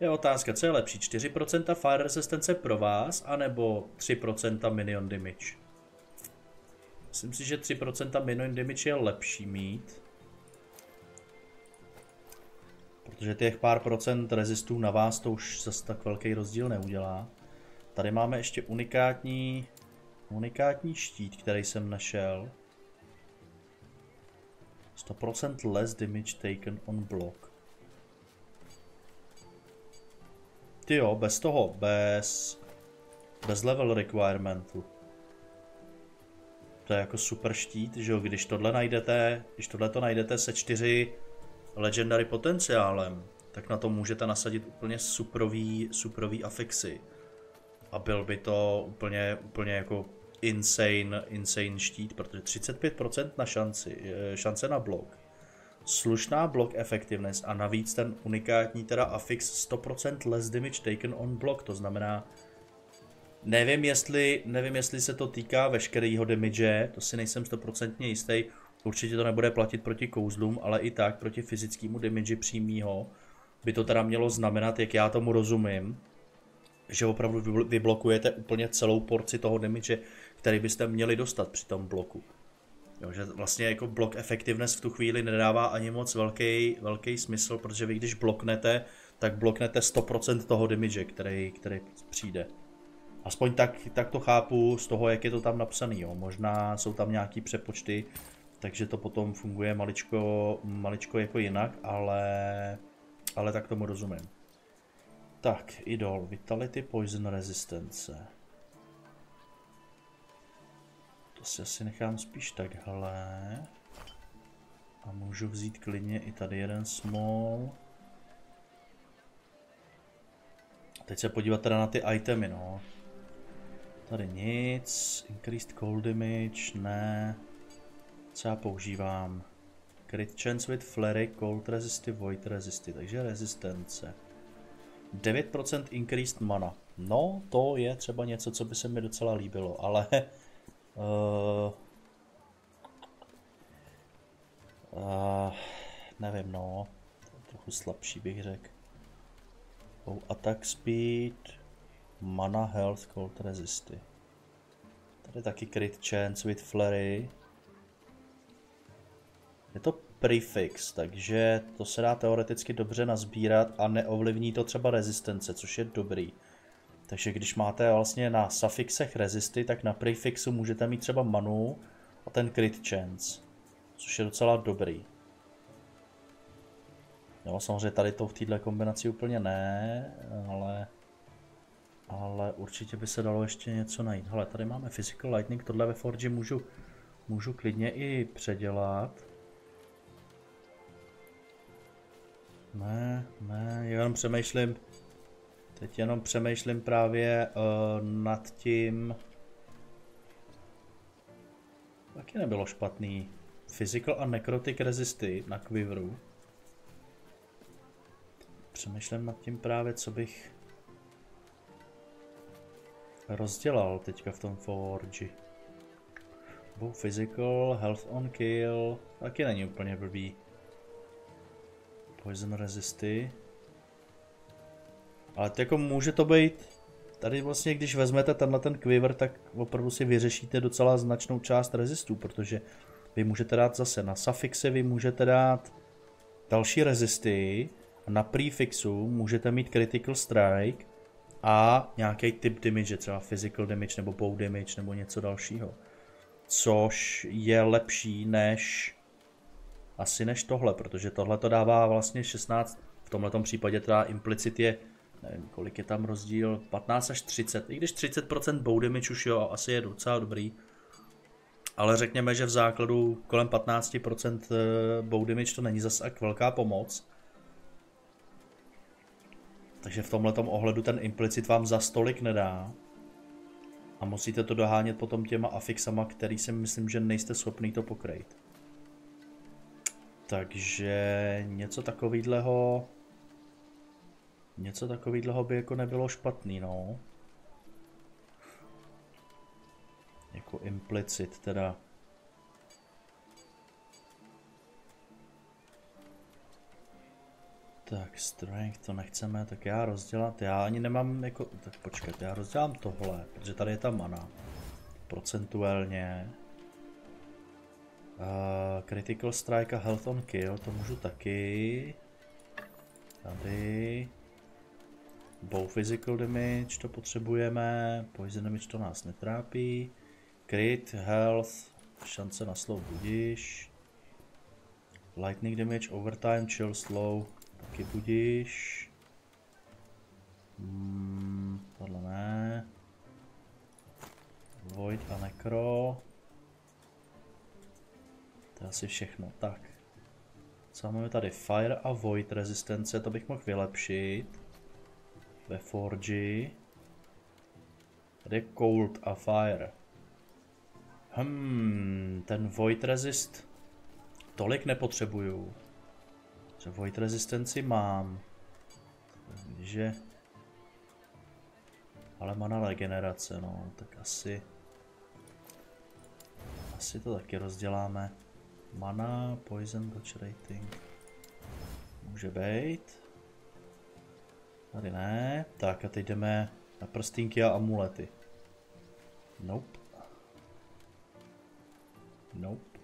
Je otázka, co je lepší, 4% fire resistance pro vás, anebo 3% minion damage? Myslím si, že 3% minion damage je lepší mít. Protože těch pár procent rezistů na vás to už zase tak velký rozdíl neudělá. Tady máme ještě unikátní, unikátní štít, který jsem našel. 100% less damage taken on block. Ty jo, bez toho, bez, bez level requirementu. To je jako super štít, že jo, když tohle najdete, když tohle to najdete se čtyři legendary potenciálem, tak na to můžete nasadit úplně suprový, suprový afixy. A byl by to úplně, úplně jako insane, insane štít, protože 35% na šanci, šance na blok. Slušná block effectiveness a navíc ten unikátní teda affix 100% less damage taken on block, to znamená Nevím jestli, nevím, jestli se to týká veškerého damage, to si nejsem 100% jistý. Určitě to nebude platit proti kouzlům, ale i tak proti fyzickému damage přímýho by to teda mělo znamenat, jak já tomu rozumím, že opravdu vyblokujete úplně celou porci toho damage, který byste měli dostat při tom bloku. Jo, že vlastně jako block effectiveness v tu chvíli nedává ani moc velký, velký smysl, protože vy když bloknete, tak bloknete 100% toho damage, který, který přijde. Aspoň tak, tak to chápu z toho, jak je to tam napsané. Možná jsou tam nějaký přepočty, takže to potom funguje maličko, maličko jako jinak, ale, ale tak tomu rozumím. Tak, idol, vitality, poison resistance. To si asi nechám spíš takhle. A můžu vzít klidně i tady jeden small. Teď se podívat teda na ty itemy, no. Tady nic. Increased cold damage, ne. Co já používám? Crit chance with flurry, cold resisty, void resisty, takže rezistence. 9% increased mana. No, to je třeba něco, co by se mi docela líbilo, ale... Uh, uh, nevím, no. Trochu slabší bych řekl. Oh, attack speed, mana, health, cold resisty. Tady taky crit chance with flurry. Je to prefix, takže to se dá teoreticky dobře nazbírat a neovlivní to třeba rezistence, což je dobrý. Takže když máte vlastně na suffixech rezisty, tak na prefixu můžete mít třeba manu a ten crit chance, což je docela dobrý. Jo, samozřejmě tady to v této kombinaci úplně ne, ale, ale určitě by se dalo ještě něco najít. Hele, tady máme Physical Lightning, tohle ve Forge můžu, můžu klidně i předělat. Ne, ne, jenom přemýšlím, teď jenom přemýšlím právě uh, nad tím, taky nebylo špatný. Physical a Necrotic Resisty na Quiveru. Přemýšlím nad tím právě, co bych rozdělal teďka v tom Forge. Bow Physical, Health on Kill, taky není úplně blbý. Poison resisty. Ale to jako může to být, tady vlastně když vezmete tenhle ten quiver, tak opravdu si vyřešíte docela značnou část rezistů, protože vy můžete dát zase na suffixy, vy můžete dát další rezisty a na prefixu můžete mít critical strike a nějaký typ damage, třeba physical damage nebo bow damage nebo něco dalšího. Což je lepší než asi než tohle, protože tohle to dává vlastně 16, v tomhle případě teda implicit je, nevím, kolik je tam rozdíl, 15 až 30, i když 30% bow damage už jo, asi je docela dobrý, ale řekněme, že v základu kolem 15% eh, bow damage to není zase tak velká pomoc. Takže v tomhle ohledu ten implicit vám za stolik nedá. A musíte to dohánět potom těma afixama, který si myslím, že nejste schopný to pokrýt. Takže něco takového něco takového by jako nebylo špatný, no. Jako implicit teda. Tak, strength to nechceme, tak já rozdělat, já ani nemám jako, tak počkat, já rozdělám tohle, protože tady je ta mana. Procentuálně. Uh, critical Strike a Health on Kill, to můžu taky. Tady. Bow Physical Damage, to potřebujeme. Poison Damage to nás netrápí. Crit, Health, šance na slow budíš. Lightning Damage, Overtime, Chill, Slow, taky budíš. Hmm, tohle ne. Void a Necro. To je asi všechno. Tak. Co máme tady? Fire a Void rezistence, to bych mohl vylepšit. Ve Forge. Tady je Cold a Fire. Hmm, ten Void resist tolik nepotřebuju. Že void rezistenci mám. Takže... Ale mana regenerace, no, tak asi... Asi to taky rozděláme. Mana, poison, touch rating. Může být. Tady ne. Tak a teď jdeme na prstínky a amulety. Nope. Nope.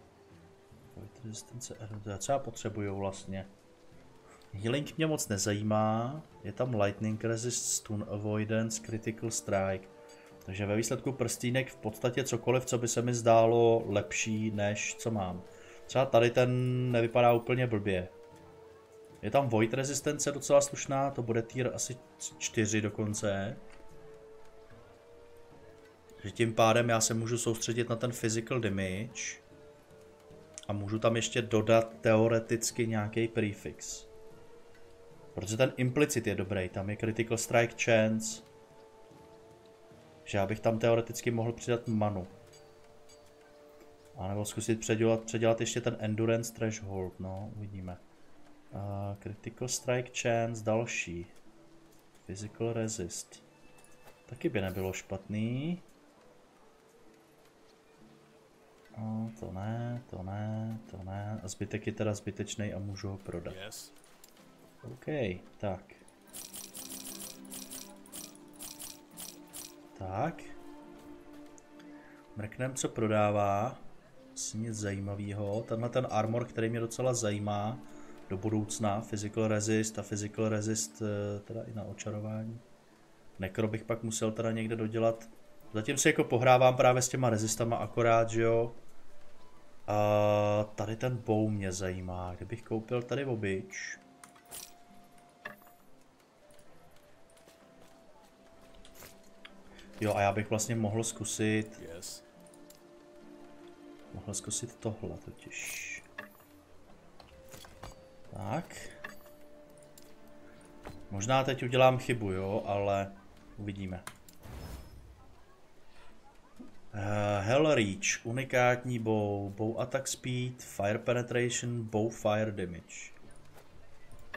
Void resistance eroze. Co já potřebuju vlastně? Healing mě moc nezajímá. Je tam Lightning Resist, Stun Avoidance, Critical Strike. Takže ve výsledku prstínek v podstatě cokoliv, co by se mi zdálo lepší, než co mám. Třeba tady ten nevypadá úplně blbě. Je tam Void rezistence docela slušná, to bude tier asi 4 dokonce. Že tím pádem já se můžu soustředit na ten physical damage. A můžu tam ještě dodat teoreticky nějaký prefix. Protože ten implicit je dobrý, tam je critical strike chance. Že já bych tam teoreticky mohl přidat manu. A nebo zkusit předělat, předělat ještě ten endurance threshold, no, uvidíme. Uh, critical strike chance, další. Physical resist. Taky by nebylo špatný. No, to ne, to ne, to ne. A zbytek je teda zbytečný a můžu ho prodat. Yes. OK, tak. Tak. Mrknem, co prodává. Asi nic zajímavého. Tenhle ten armor, který mě docela zajímá do budoucna. Physical resist a physical resist eh, teda i na očarování. Nekro bych pak musel teda někde dodělat. Zatím si jako pohrávám právě s těma rezistama akorát, že jo. A tady ten bow mě zajímá. Kdybych koupil tady obyč. Jo, a já bych vlastně mohl zkusit... Mohl zkusit tohle totiž. Tak. Možná teď udělám chybu, jo, ale uvidíme. Uh, Hell Reach, unikátní bow, bow attack speed, fire penetration, bow fire damage.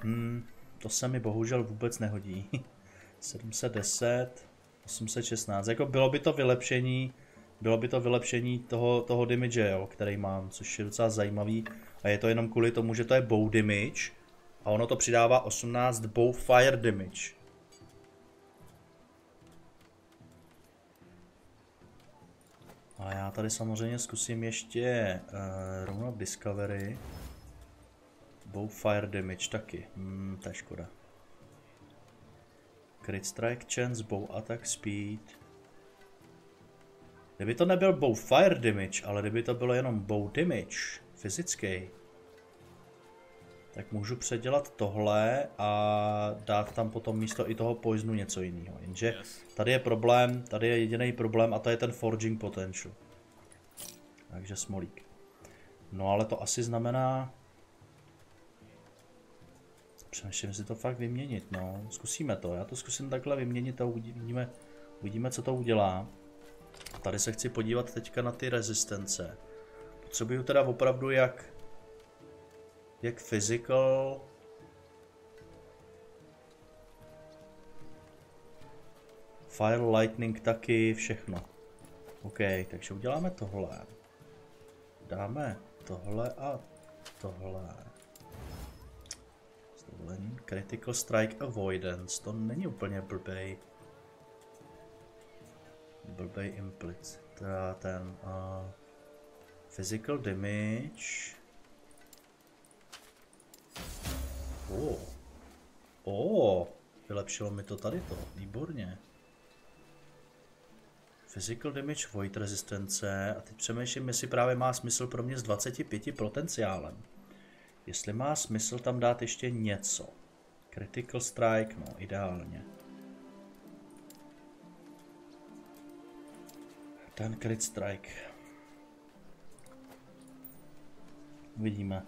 Hmm, to se mi bohužel vůbec nehodí. 710, 816, jako bylo by to vylepšení, bylo by to vylepšení toho, toho damage, jo, který mám, což je docela zajímavý. A je to jenom kvůli tomu, že to je bow damage. A ono to přidává 18 bow fire damage. A já tady samozřejmě zkusím ještě uh, of Discovery. Bow Fire Damage taky. Hmm, to je škoda. Crit Strike Chance, Bow Attack Speed. Kdyby to nebyl Bow Fire Damage, ale kdyby to bylo jenom Bow Damage, fyzický, tak můžu předělat tohle a dát tam potom místo i toho poisonu něco jiného. Jenže tady je problém, tady je jediný problém a to je ten forging potential. Takže smolík. No ale to asi znamená... Přemýšlím si to fakt vyměnit, no. Zkusíme to, já to zkusím takhle vyměnit a uvidíme, uvidíme co to udělá. Tady se chci podívat teďka na ty rezistence. Potřebuju teda opravdu jak jak physical. Fire lightning taky, všechno. OK, takže uděláme tohle. Dáme tohle a tohle. Zdovolením. Critical Strike Avoidance, to není úplně blbej. Blbej implicit. Teda ten uh, Physical Damage. O. O. Vylepšilo mi to tady to. Výborně. Physical damage, void rezistence. A teď přemýšlím, jestli právě má smysl pro mě s 25 potenciálem. Jestli má smysl tam dát ještě něco. Critical strike, no ideálně. Ten crit strike. Uvidíme.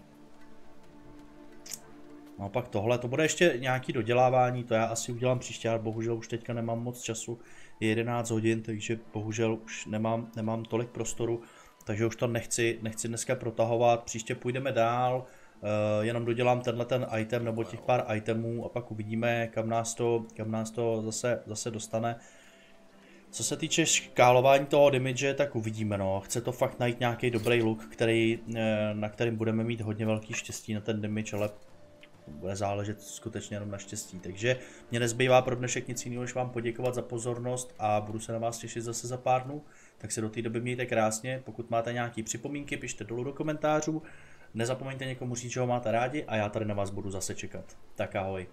No a pak tohle, to bude ještě nějaký dodělávání, to já asi udělám příště, ale bohužel už teďka nemám moc času, je 11 hodin, takže bohužel už nemám, nemám tolik prostoru, takže už to nechci, nechci dneska protahovat, příště půjdeme dál, jenom dodělám tenhle ten item nebo těch pár itemů a pak uvidíme, kam nás to, kam nás to zase, zase dostane. Co se týče škálování toho damage, tak uvidíme, no. Chce to fakt najít nějaký dobrý look, který, eh, na kterým budeme mít hodně velký štěstí na ten damage, ale bude záležet skutečně jenom na štěstí. Takže mě nezbývá pro dnešek nic jiného, než vám poděkovat za pozornost a budu se na vás těšit zase za pár dnů. Tak se do té doby mějte krásně. Pokud máte nějaké připomínky, pište dolů do komentářů. Nezapomeňte někomu říct, že ho máte rádi a já tady na vás budu zase čekat. Tak ahoj.